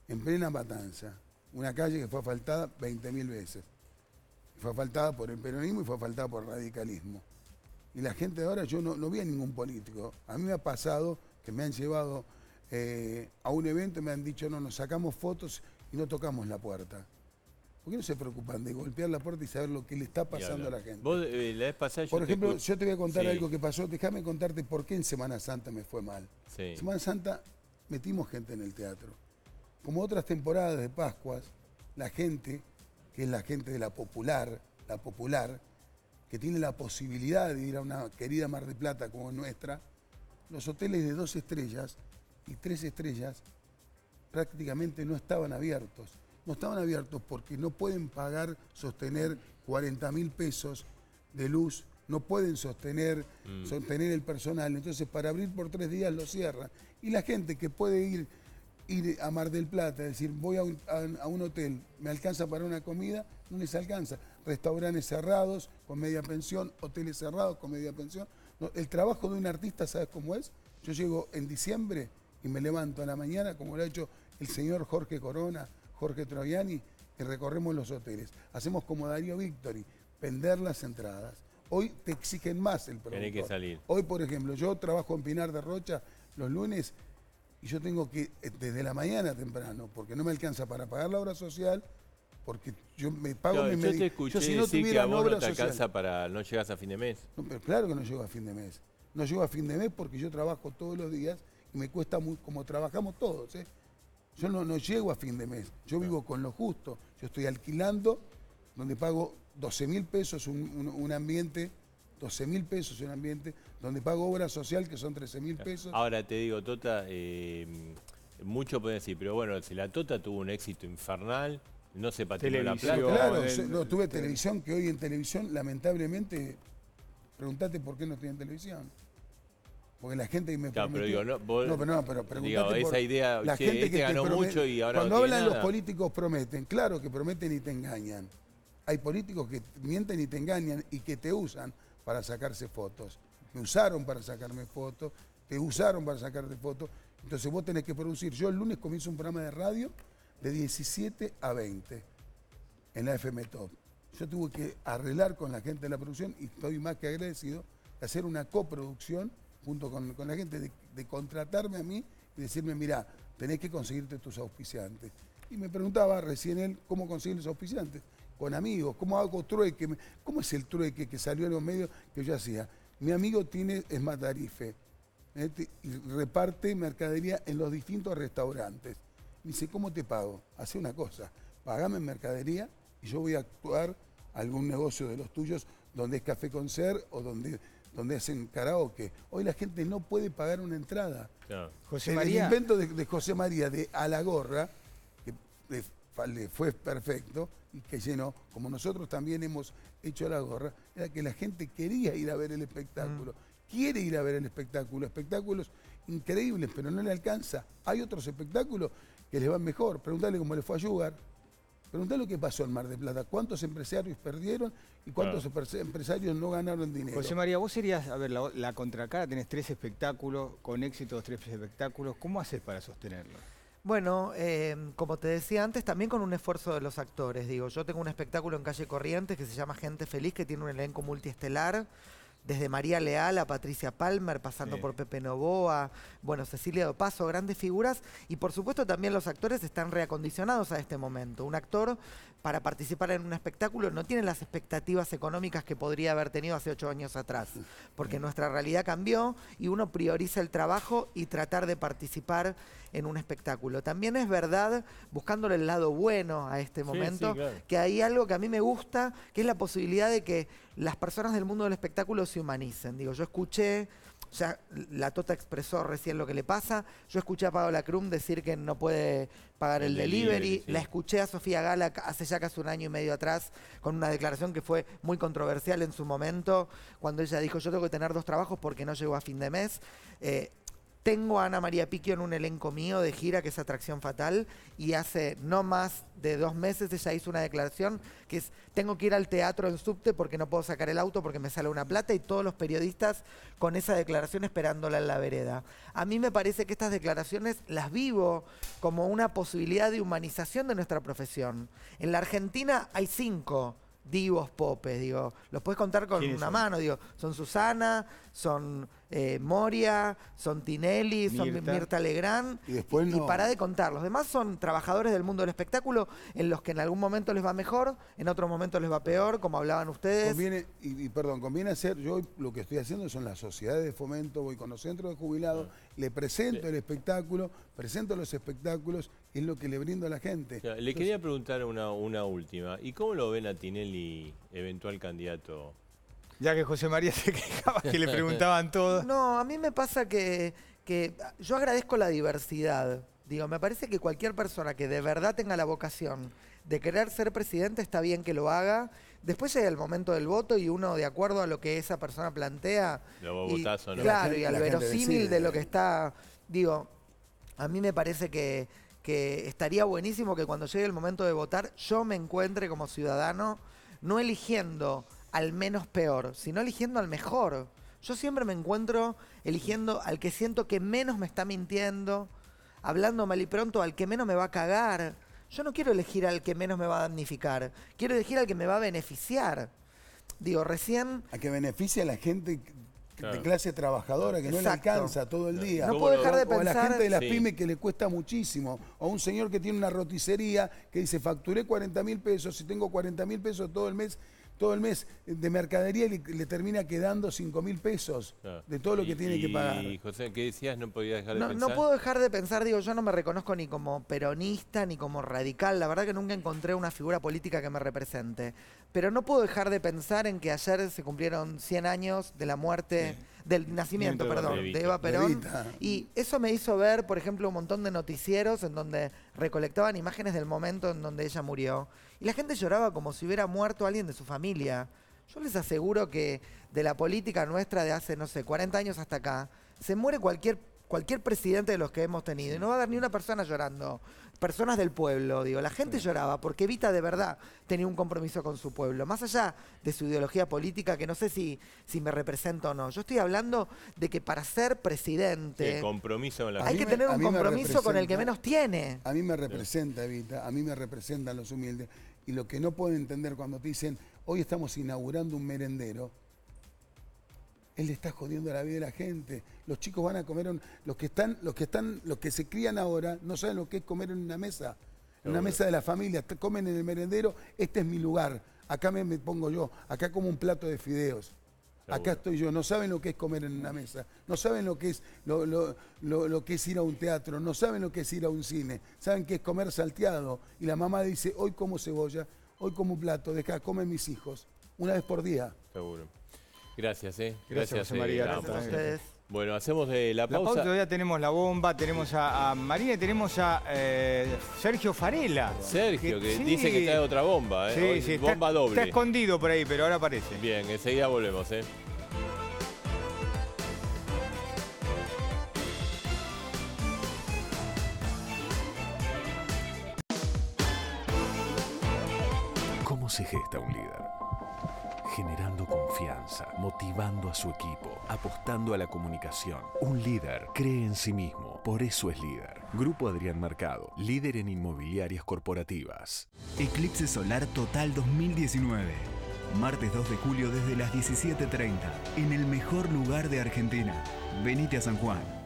en plena matanza. Una calle que fue asfaltada 20.000 veces. Fue asfaltada por el peronismo y fue asfaltada por el radicalismo. Y la gente de ahora, yo no, no vi a ningún político. A mí me ha pasado que me han llevado eh, a un evento y me han dicho, no, nos sacamos fotos y no tocamos la puerta. ¿Por qué no se preocupan de golpear la puerta y saber lo que le está pasando a la gente? Vos, eh, la vez pasada yo Por ejemplo, yo te voy a contar Sí, algo que pasó. Déjame contarte por qué en Semana Santa me fue mal. sí. Semana Santa metimos gente en el teatro. Como otras temporadas de Pascuas, la gente, que es la gente de la popular, la popular, que tiene la posibilidad de ir a una querida Mar de Plata como nuestra, los hoteles de dos estrellas y tres estrellas prácticamente no estaban abiertos. No estaban abiertos porque no pueden pagar, sostener 40 mil pesos de luz, no pueden sostener, Mm. sostener el personal. Entonces, para abrir por tres días lo cierran. Y la gente que puede ir, ir a Mar del Plata, es decir, voy a un, a- a un hotel, me alcanza para una comida, no les alcanza. Restaurantes cerrados con media pensión, hoteles cerrados con media pensión. No, el trabajo de un artista, ¿sabes cómo es? Yo llego en diciembre y me levanto a la mañana, como lo ha hecho el señor Jorge Corona, Jorge Troviani, y recorremos los hoteles. Hacemos como Darío Victory, vender las entradas. Hoy te exigen más el productor. Tenés que salir. Hoy, por ejemplo, yo trabajo en Pinar de Rocha los lunes y yo tengo que, eh, desde la mañana temprano, porque no me alcanza para pagar la obra social, porque yo me pago mi yo te escuché yo si no decir que tuviera a vos obra no te social- alcanza para... no llegas a fin de mes. no, pero claro que no llego a fin de mes. No llego a fin de mes porque yo trabajo todos los días y me cuesta muy, como trabajamos todos. ¿eh? Yo no, no llego a fin de mes. Yo vivo con lo justo. Yo estoy alquilando donde pago 12 mil pesos un, un- un ambiente, 12 mil pesos un ambiente, donde pago obra social que son 13 mil pesos. Ahora te digo, Tota, eh, mucho pueden decir, pero bueno, si la Tota tuvo un éxito infernal, no se patinó la plata. Claro, del- yo- no, tuve televisión que hoy en televisión, lamentablemente, preguntate por qué no estoy en televisión. Porque la gente que me Claro, pero digo, no, vos- no, pero no, pero preguntate digo, por esa idea, la che, gente este que ganó promete- mucho y ahora Cuando hablan los nada. políticos prometen, claro que prometen y te engañan. Hay políticos que mienten y te engañan y que te usan para sacarse fotos. Me usaron para sacarme fotos, te usaron para sacarte fotos. Entonces vos tenés que producir. Yo el lunes comienzo un programa de radio de 17 a 20 en la FM Top. Yo tuve que arreglar con la gente de la producción y estoy más que agradecido de hacer una coproducción junto con, con la gente, de, contratarme a mí y decirme, mira, tenés que conseguirte tus auspiciantes. Y me preguntaba recién él cómo conseguir los auspiciantes. Con amigos, ¿cómo hago trueque? ¿Cómo es el trueque que salió en los medios que yo hacía? Mi amigo tiene Esmatarife ¿eh? Te- y reparte mercadería en los distintos restaurantes. Me dice, ¿cómo te pago? Hace una cosa, pagame en mercadería y yo voy a actuar algún negocio de los tuyos donde es café con ser o donde, donde hacen karaoke. Hoy la gente no puede pagar una entrada. Claro. José El- María. El invento de, de José María de A la Gorra, que le fue perfecto y que llenó, como nosotros también hemos hecho la gorra, era que la gente quería ir a ver el espectáculo, quiere ir a ver el espectáculo, espectáculos increíbles, pero no le alcanza. Hay otros espectáculos que les van mejor. Preguntale cómo le fue a Yugar. Preguntale lo que pasó en Mar del Plata. ¿Cuántos empresarios perdieron y cuántos empresa- empresarios no ganaron dinero? José María, vos serías, a ver, la, la contracara, tenés tres espectáculos, con éxitos tres espectáculos, ¿cómo haces para sostenerlo? Bueno, eh, como te decía antes, también con un esfuerzo de los actores. Digo, yo tengo un espectáculo en calle Corrientes que se llama Gente Feliz, que tiene un elenco multiestelar. Desde María Leal a Patricia Palmer, pasando Sí. por Pepe Novoa, bueno, Cecilia Dopaso, grandes figuras, y por supuesto también los actores están reacondicionados a este momento. Un actor para participar en un espectáculo no tiene las expectativas económicas que podría haber tenido hace ocho años atrás, porque nuestra realidad cambió y uno prioriza el trabajo y tratar de participar en un espectáculo. También es verdad, buscándole el lado bueno a este momento, sí, claro. que hay algo que a mí me gusta, que es la posibilidad de que las personas del mundo del espectáculo se humanicen. Digo, yo escuché, sea, la Tota expresó recién lo que le pasa, yo escuché a Paola Krum decir que no puede pagar el, El delivery, delivery, sí. la escuché a Sofía Gala hace ya casi un año y medio atrás con una declaración que fue muy controversial en su momento, cuando ella dijo, yo tengo que tener dos trabajos porque no llego a fin de mes. Eh, tengo a Ana María Piquio en un elenco mío de gira que es Atracción Fatal y hace no más de dos meses ella hizo una declaración que es tengo que ir al teatro en subte porque no puedo sacar el auto porque me sale una plata y todos los periodistas con esa declaración esperándola en la vereda. A mí me parece que estas declaraciones las vivo como una posibilidad de humanización de nuestra profesión. En la Argentina hay cinco divos popes, digo, los puedes contar con ¿Quiénes una son? mano, digo, son Susana, son eh, Moria, son Tinelli, son Mirta. Mirta, Legrand, Y después no. para de contar. Los demás son trabajadores del mundo del espectáculo en los que en algún momento les va mejor, en otro momento les va peor, como hablaban ustedes. Conviene, y, y perdón, conviene hacer, yo hoy lo que estoy haciendo son las sociedades de fomento, voy con los centros de jubilados, le presento el espectáculo, presento los espectáculos, es lo que le brindo a la gente. O sea, le quería preguntar una, una última. ¿Y cómo lo ven a Tinelli, eventual candidato? Ya que José María se quejaba que le preguntaban todo. No, a mí me pasa que, que yo agradezco la diversidad. Digo, me parece que cualquier persona que de verdad tenga la vocación de querer ser presidente está bien que lo haga. Después llega el momento del voto y uno, de acuerdo a lo que esa persona plantea, Lo y- votás o no. claro, La y al verosímil de lo que está, digo, a mí me parece que, que estaría buenísimo que cuando llegue el momento de votar yo me encuentre como ciudadano no eligiendo al menos peor, sino eligiendo al mejor. Yo siempre me encuentro eligiendo al que siento que menos me está mintiendo, hablando mal y pronto al que menos me va a cagar. Yo no quiero elegir al que menos me va a damnificar, quiero elegir al que me va a beneficiar. Digo, recién A que beneficie a la gente de clase trabajadora que no le alcanza todo el día. No puedo dejar de O a la pensar- gente de las Sí. pymes que le cuesta muchísimo. O a un señor que tiene una roticería que dice facturé 40 mil pesos y tengo 40 mil pesos todo el mes todo el mes de mercadería le, le termina quedando 5 mil pesos Claro. de todo lo que Y- tiene que pagar. Y José, ¿qué decías? No podía dejar de No, pensar. no puedo dejar de pensar, digo, yo no me reconozco ni como peronista ni como radical, la verdad que nunca encontré una figura política que me represente, pero no puedo dejar de pensar en que ayer se cumplieron 100 años de la muerte, del nacimiento, Nacimiento de perdón, Evita. de Eva Perón, Evita. y eso me hizo ver, por ejemplo, un montón de noticieros en donde recolectaban imágenes del momento en donde ella murió, y la gente lloraba como si hubiera muerto alguien de su familia. Yo les aseguro que de la política nuestra de hace, no sé, 40 años hasta acá, se muere cualquier, cualquier presidente de los que hemos tenido. Y no va a haber ni una persona llorando. Personas del pueblo, digo. La gente lloraba porque Evita de verdad tenía un compromiso con su pueblo. Más allá de su ideología política, que no sé si, si me representa o no. Yo estoy hablando de que para ser presidente El compromiso con la A hay que tener un compromiso con el que menos tiene. A mí me representa, Evita, a mí me representan los humildes. Y lo que no puedo entender cuando te dicen, hoy estamos inaugurando un merendero, él le está jodiendo la vida de la gente. Los chicos van a comer, un- los que están, los que están, los que se crían ahora, no saben lo que es comer en una mesa, en una mesa de la familia, comen en el merendero, este es mi lugar, acá me, me pongo yo, acá como un plato de fideos. Acá estoy yo, no saben lo que es comer en una mesa, no saben lo que es lo, lo- lo- lo que es ir a un teatro, no saben lo que es ir a un cine, saben que es comer salteado. Y la mamá dice, hoy como cebolla, hoy como un plato, deja, comen mis hijos, una vez por día. Seguro. Gracias, ¿eh? Gracias, María. eh, Gracias ambos. a ustedes. Bueno, hacemos de la La pausa. pausa, todavía tenemos la bomba, tenemos a, a María y tenemos a eh, Sergio Farela. Sergio, que sí. dice que trae otra bomba, ¿eh? Sí, Hoy, sí, está- bomba doble. Está escondido por ahí, pero ahora aparece. Bien, enseguida volvemos, ¿eh? Gesta un líder? Generando confianza, motivando a su equipo, apostando a la comunicación. Un líder cree en sí mismo, por eso es líder. Grupo Adrián Mercado, líder en inmobiliarias corporativas. Eclipse Solar Total 2019. Martes 2 de julio desde las 17.30, en el mejor lugar de Argentina. Venite a San Juan.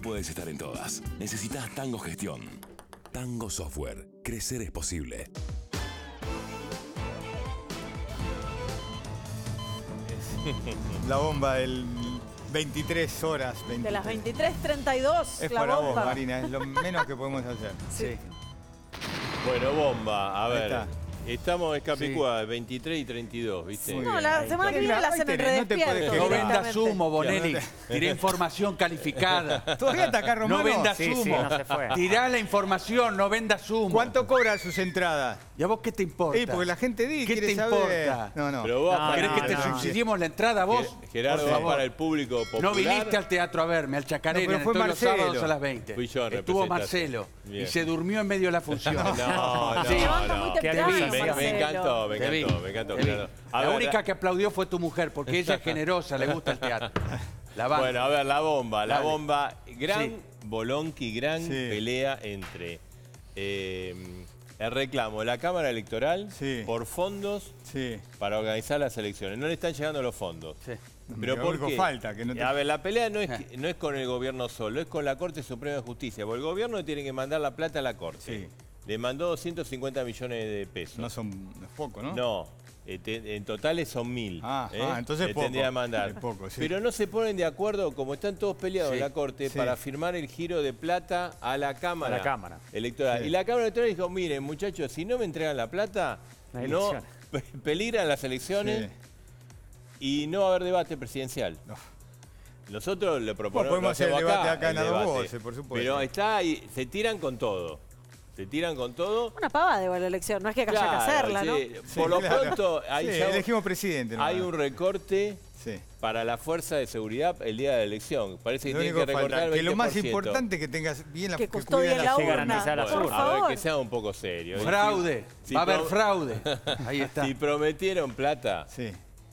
No puedes estar en todas. Necesitas Tango Gestión. Tango Software. Crecer es posible. La bomba del 23 horas. De las 23. 23.32, Es la para vos, bomba. Marina, es lo menos que podemos hacer. Sí. Bueno, bomba, a Ahí ver. Estamos en Capicúa, 23 y 32, ¿viste? No, la semana que viene la hacen en redespierto. No vendas directamente. humo, Bonelli. Tiré información calificada. ¿Todavía está acá Romano? No vendas Sí, humo. sí, no se fue. Tirá la información, no vendas humo. ¿Cuánto cobran sus entradas? ¿Y a vos qué te importa? Sí, porque la gente dice, ¿Qué te saber. importa? No, no. Pero vos, No, ¿Querés no, que te no. subsidiemos la entrada vos? Ger- Gerardo va para el público popular. No viniste al teatro a verme, al Chacarera, No, pero fue todos los Marcelo. sábados a las 20. Fui yo en Estuvo. Marcelo Bien. y se durmió en medio de la función. No, no, Sí. No. Me, encantó, me encantó, me encantó. claro. La ver, única que aplaudió fue tu mujer, porque ella es generosa, le gusta el teatro. La. Bueno, a ver, la bomba, la Dale. bomba. Gran Sí. bolonqui, gran Sí. pelea entre eh, el reclamo de la Cámara Electoral Sí. por fondos Sí. para organizar las elecciones. No le están llegando los fondos. Sí. Pero Lo ¿por único qué? falta, que no te- A ver, la pelea no es, que- no es con el gobierno solo, es con la Corte Suprema de Justicia. Porque el gobierno tiene que mandar la plata a la Corte. Sí. Le mandó 250 millones de pesos. No son poco, ¿no? No, eh, te- en totales son mil. Ah, ¿eh? ah, entonces Le poco. tendría que mandar. Es poco, sí. Pero no se ponen de acuerdo, como están todos peleados Sí, en la Corte, sí. para firmar el giro de plata a la Cámara, A la Cámara. Electoral. Sí. Y la Cámara Electoral dijo, miren muchachos, si no me entregan la plata, No peligran las elecciones Sí. y no va a haber debate presidencial. No. Nosotros le proponemos podemos lo hacer el debate acá en dos debate. voces, por supuesto. Pero está ahí, se tiran con todo. Se tiran con todo. Una pavada igual la elección, no es que haya que hacerla, ¿no? sí. Sí, Por lo claro. pronto, hay, Sí, ya- elegimos presidente. nomás. hay un recorte Sí. para la fuerza de seguridad el día de la elección. Parece que Lo tienen único que que recortar falta, el que lo más 20%. importante es que tengas bien la Que cuiden custodien la Se urna. garantiza la Por Bueno, a ver, favor. que sea un poco serio. Y Fraude. si- si Va a haber fraude. Ahí está. Si prometieron plata, Sí.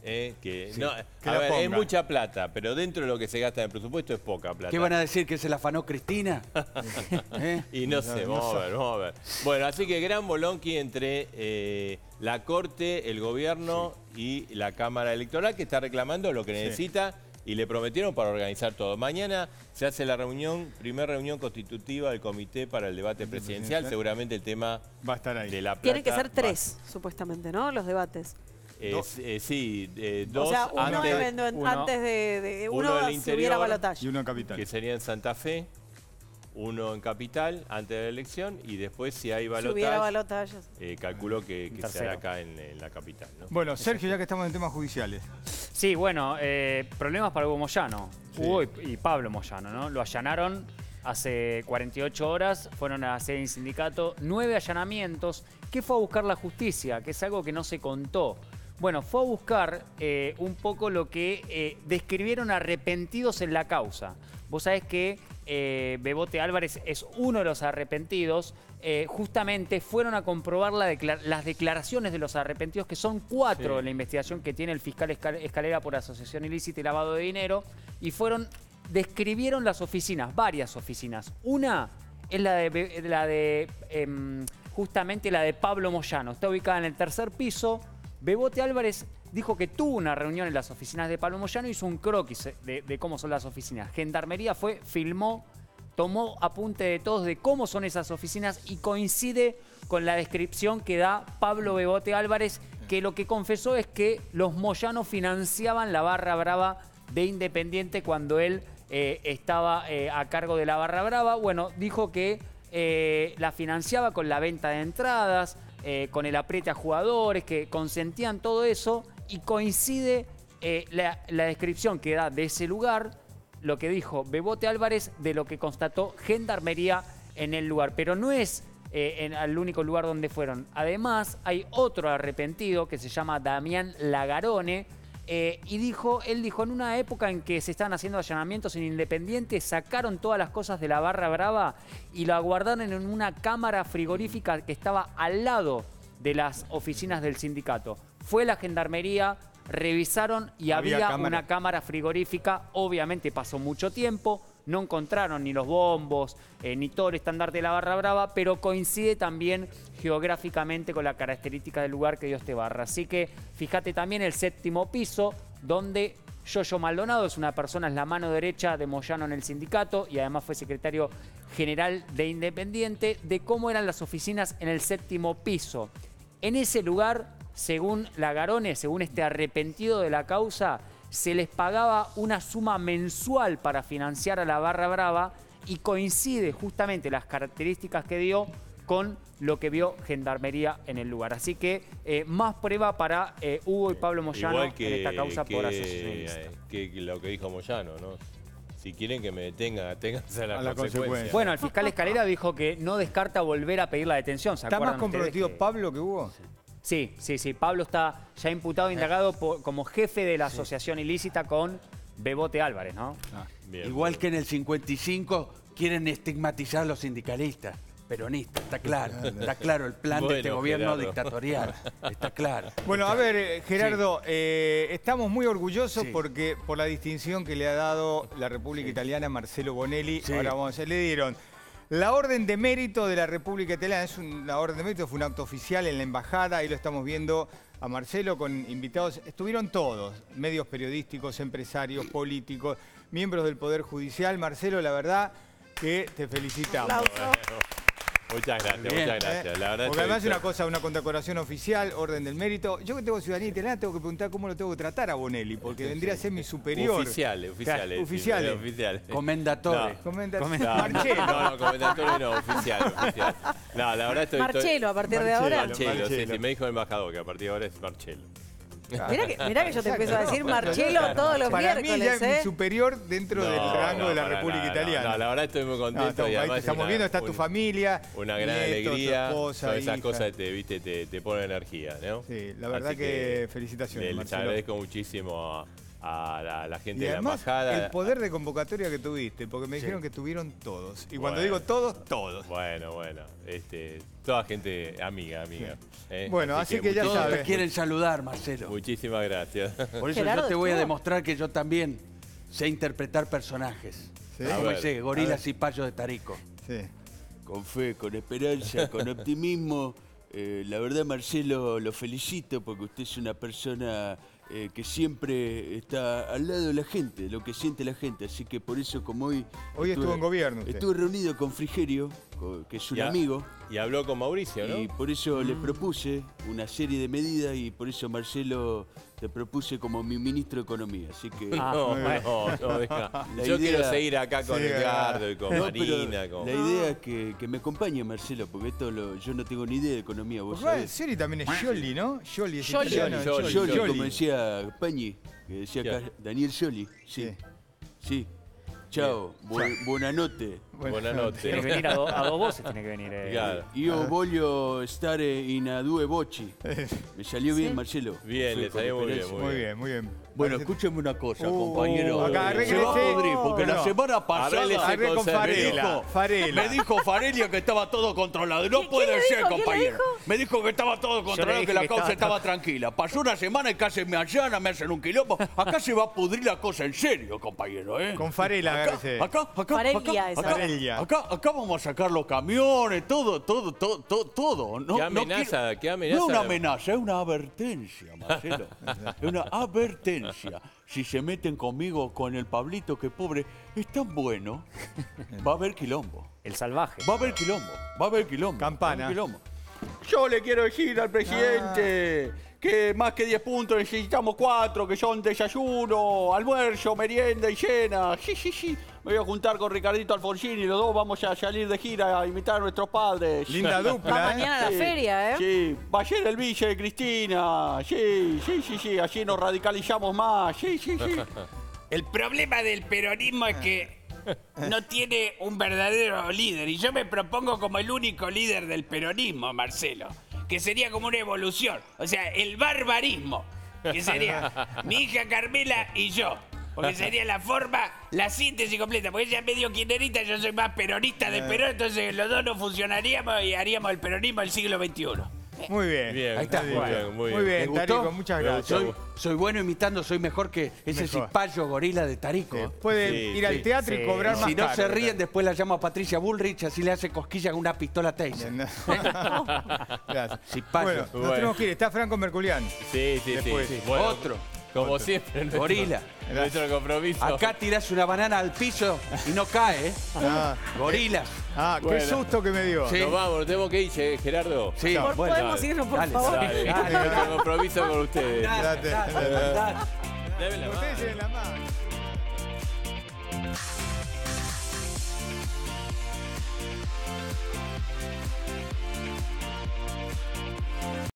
Eh, que, Sí, no, que a ver, es mucha plata, pero dentro de lo que se gasta en el presupuesto es poca plata. ¿Qué van a decir? ¿Que se la afanó Cristina? ¿Eh? Y no sé, vamos a ver, vamos a ver. Bueno, así que gran bolonqui entre eh, la Corte, el Gobierno y la Cámara Electoral que está reclamando lo que necesita y le prometieron para organizar todo. Mañana se hace la reunión, primera reunión constitutiva del Comité para el Debate Presidencial. Seguramente el tema Va a estar ahí. de la plata... Tienen que ser va- tres, supuestamente, ¿no? Los debates. Eh, eh, sí, eh, dos o sea, uno antes, en- uno- antes de, de- uno uno, del si interior hubiera balotaje. Y uno en capital. que sería en Santa Fe, uno en Capital antes de la elección y después si hay balotaje, eh, calculo que, que se hará acá en, en la capital. ¿no? Bueno, Sergio, ya que estamos en temas judiciales. Sí, bueno, eh, problemas para Hugo Moyano. Hugo y, y Pablo Moyano, ¿no? Lo allanaron hace 48 horas, fueron a la sede del sindicato, nueve allanamientos. ¿Qué fue a buscar la justicia? Que es algo que no se contó. Bueno, fue a buscar eh, un poco lo que eh, describieron arrepentidos en la causa. Vos sabés que eh, Bebote Álvarez es uno de los arrepentidos. Justamente fueron a comprobar la las declaraciones de los arrepentidos, que son cuatro Sí. en la investigación que tiene el fiscal Escal- Escalera por asociación ilícita y lavado de dinero, y fueron, describieron las oficinas, varias oficinas. Una es la de, la de em, justamente la de Pablo Moyano, está ubicada en el tercer piso. Bebote Álvarez dijo que tuvo una reunión en las oficinas de Pablo Moyano, hizo un croquis de, cómo son las oficinas. Gendarmería fue, filmó, tomó apunte de todos de cómo son esas oficinas y coincide con la descripción que da Pablo Bebote Álvarez, que lo que confesó es que los Moyano financiaban la barra brava de Independiente cuando él eh, estaba eh, a cargo de la barra brava. Bueno, dijo que eh, la financiaba con la venta de entradas, eh, con el apriete a jugadores, que consentían todo eso y coincide eh, la, descripción que da de ese lugar, lo que dijo Bebote Álvarez, de lo que constató Gendarmería en el lugar. Pero no es eh, el único lugar donde fueron. Además, hay otro arrepentido que se llama Damián Lagarone. Eh, y dijo, él dijo, en una época en que se estaban haciendo allanamientos en Independiente, sacaron todas las cosas de la barra brava y la guardaron en una cámara frigorífica que estaba al lado de las oficinas del sindicato. Fue la gendarmería revisaron y Había había, cámara. una cámara frigorífica. Obviamente pasó mucho tiempo, no encontraron ni los bombos, eh, ni todo el estandarte de la barra brava, pero coincide también geográficamente con la característica del lugar que dio este barra. Así que fíjate también el séptimo piso, donde Yoyo Maldonado es una persona, es la mano derecha de Moyano en el sindicato y además fue secretario general de Independiente, de cómo eran las oficinas en el séptimo piso. En ese lugar, según la Garone, según este arrepentido de la causa, se les pagaba una suma mensual para financiar a la Barra Brava y coincide justamente las características que dio con lo que vio Gendarmería en el lugar. Así que eh, más prueba para eh, Hugo y Pablo Moyano Igual que, en esta causa por que- asociación ilícita. que- que lo que dijo Moyano, ¿no? Si quieren que me detengan, aténganse a la, A la consecuencia. consecuencia. Bueno, el fiscal Escalera dijo que no descarta volver a pedir la detención. ¿se ¿Está más comprometido que- Pablo que Hugo? Sí, sí, sí. Pablo está ya imputado, indagado por- como jefe de la asociación ilícita con Bebote Álvarez, ¿no? Igual que en el 55 quieren estigmatizar a los sindicalistas. Peronistas, está claro. Está claro el plan de este Bueno, gobierno Gerardo. dictatorial. Está claro. Bueno, a ver, eh, Gerardo, eh, estamos muy orgullosos Sí. porque por la distinción que le ha dado la República Italiana a Marcelo Bonelli. Sí. Ahora vamos a le dieron la orden de mérito de la República Italiana. Es una orden de mérito, fue un acto oficial en la embajada. Ahí lo estamos viendo a Marcelo con invitados. Estuvieron todos, medios periodísticos, empresarios, políticos, miembros del Poder Judicial. Marcelo, la verdad que te felicitamos. Muchas gracias, Bien, muchas gracias. ¿eh? La verdad Porque además es una cosa, una condecoración oficial, orden del mérito. Yo que tengo ciudadanía italiana tengo que preguntar cómo lo tengo que tratar a Bonelli, porque vendría a ser mi superior. Oficiales, oficiales. Oficiales. sí, oficiales. Comendatore. No. Comenda- No, Marcelo. No, no, comendatore no, oficial, oficial. No, la verdad estoy... estoy- Marchelo, a partir de ahora. Marchelo, sí, Marchelo. sí, me dijo el embajador que a partir de ahora es Marchelo. Mirá que, mirá que yo te empiezo a decir claro. todos los Para mí ya miércoles, es mi ¿eh? superior dentro del No, rango no, de la para República nada, Italiana. No, no, la verdad estoy muy No, contento estamos, y ahí además te es estamos una- viendo, está tu un- familia. Una gran nietos, tu alegría. esposa, Son esas hija. cosas te, viste, te, te ponen energía, ¿no? Sí, la verdad Así que felicitaciones, le- Les Marcelo. agradezco muchísimo a, a la, a la gente Y de la embajada. el poder de convocatoria que tuviste, porque me Sí. dijeron que estuvieron todos. Y cuando digo todos, todos. Bueno, bueno. Este, toda gente amiga, amiga. ¿eh? Bueno, así que ya muchísimas- Todos te sabes. quieren saludar, Marcelo. Muchísimas gracias. Por eso Gerardo, yo te voy a demostrar que yo también sé interpretar personajes. Sí. Como ese, gorilas y payos de Tarico. Sí. Con fe, con esperanza, con optimismo. Eh, la verdad, Marcelo, lo felicito porque usted es una persona eh, que siempre está al lado de la gente, de lo que siente la gente. Así que por eso, como hoy. Hoy estuvo en gobierno usted. Estuve reunido con Frigerio, que es un Ya. amigo. Y habló con Mauricio, ¿no? Y por eso le propuse una serie de medidas y por eso, Marcelo, te propuse como mi ministro de Economía. Así que. Ah, no, no, no, deja. La Yo idea- quiero seguir acá con Sí, Edgardo y con No, pero Marina. Con... La idea es que, que me acompañe, Marcelo, porque esto lo- yo no tengo ni idea de economía, vos Porque sabés. Scioli también es Scioli, ¿no? Scioli es Scioli. italiano. Scioli, Scioli, Scioli. como decía Pañi, que decía acá ¿Qué? Daniel Scioli. Sí, sí. Chao, bu- buena notte. Buenas noches. Tiene que venir a, do- a dos voces, tiene que venir. eh. Claro. Io voglio stare in a due voci. Me salió bien, Marcelo. Bien, le salió muy bien, Muy bien, muy bien. Bueno, Parece- escúchame una cosa, Uh, compañero. acá, Se va a pudrir, porque No, la semana pasada con con Farela. dijo- Farela. me dijo Farelia que estaba todo controlado. No ¿Qué- puede le ser, dijo? ¿Quién le compañero. dijo? Me dijo que estaba todo controlado, dije que la que causa estaba- estaba tranquila. Pasó una semana y casi me allanan, me hacen un quilombo. Acá se va a pudrir la cosa en serio, compañero, ¿eh? Con Farela, Acá, agárrese. acá, acá, Farelia acá, esa. acá, Farelia. acá, acá vamos a sacar los camiones, todo, todo, todo, todo, todo. No, ¿Qué no amenaza? quiero- ¿Qué amenaza? No es una amenaza, es una advertencia, Marcelo. es una Si se meten conmigo, con el Pablito, que pobre, es tan bueno, va a haber quilombo. El salvaje. Va a haber quilombo, va a haber quilombo. Campana. va a haber quilombo. Yo le quiero decir al presidente que más que 10 puntos necesitamos 4, que son desayuno, almuerzo, merienda y cena. Sí, sí, sí. Me voy a juntar con Ricardito Alfonsini y los dos vamos a salir de gira a invitar a nuestros padres. Linda dupla, Va ¿eh? mañana a la Sí, feria, ¿eh? Sí, va a ser el vice de Cristina. Sí, sí, sí, sí. Así nos radicalizamos más. Sí, sí, sí. El problema del peronismo es que no tiene un verdadero líder. Y yo me propongo como el único líder del peronismo, Marcelo. Que sería como una evolución. O sea, el barbarismo. Que sería mi hija Carmela y yo. Porque sería la forma, la síntesis completa. Porque ella es medio kirchnerista, yo soy más peronista de Perón. Entonces los dos no funcionaríamos y haríamos el peronismo del siglo XXI. Muy bien. Bien, Ahí está. muy bien, muy Muy bien. bien, ¿Te gustó? Tarico, muchas gracias. Soy, soy bueno imitando, soy mejor que ese Mejor. cipayo gorila de Tarico. Puede Sí, ir al teatro sí. y cobrar Y más si no caro. se ríen, después la llamo a Patricia Bullrich, así le hace cosquilla con una pistola Taser. Gracias. Cipayo. Bueno, nos tenemos que ir. Está Franco Merculián. Sí, sí, Después. sí. Sí. Bueno, Otro. Como siempre. nuestro- Gorila. Nuestro compromiso. Acá tirás una banana al piso y no cae, ¿eh? Ah, Gorilas. ah, qué Bueno. susto que me dio. Sí. Nos vamos, nos tenemos que ir, Gerardo. Sí. Por- bueno. ¿Podemos dale. irnos, por Dale, favor? Dale, Dale. nuestro compromiso con ustedes. Date. Dale, dale, dale. Dame la Ustedes mano. en la mano.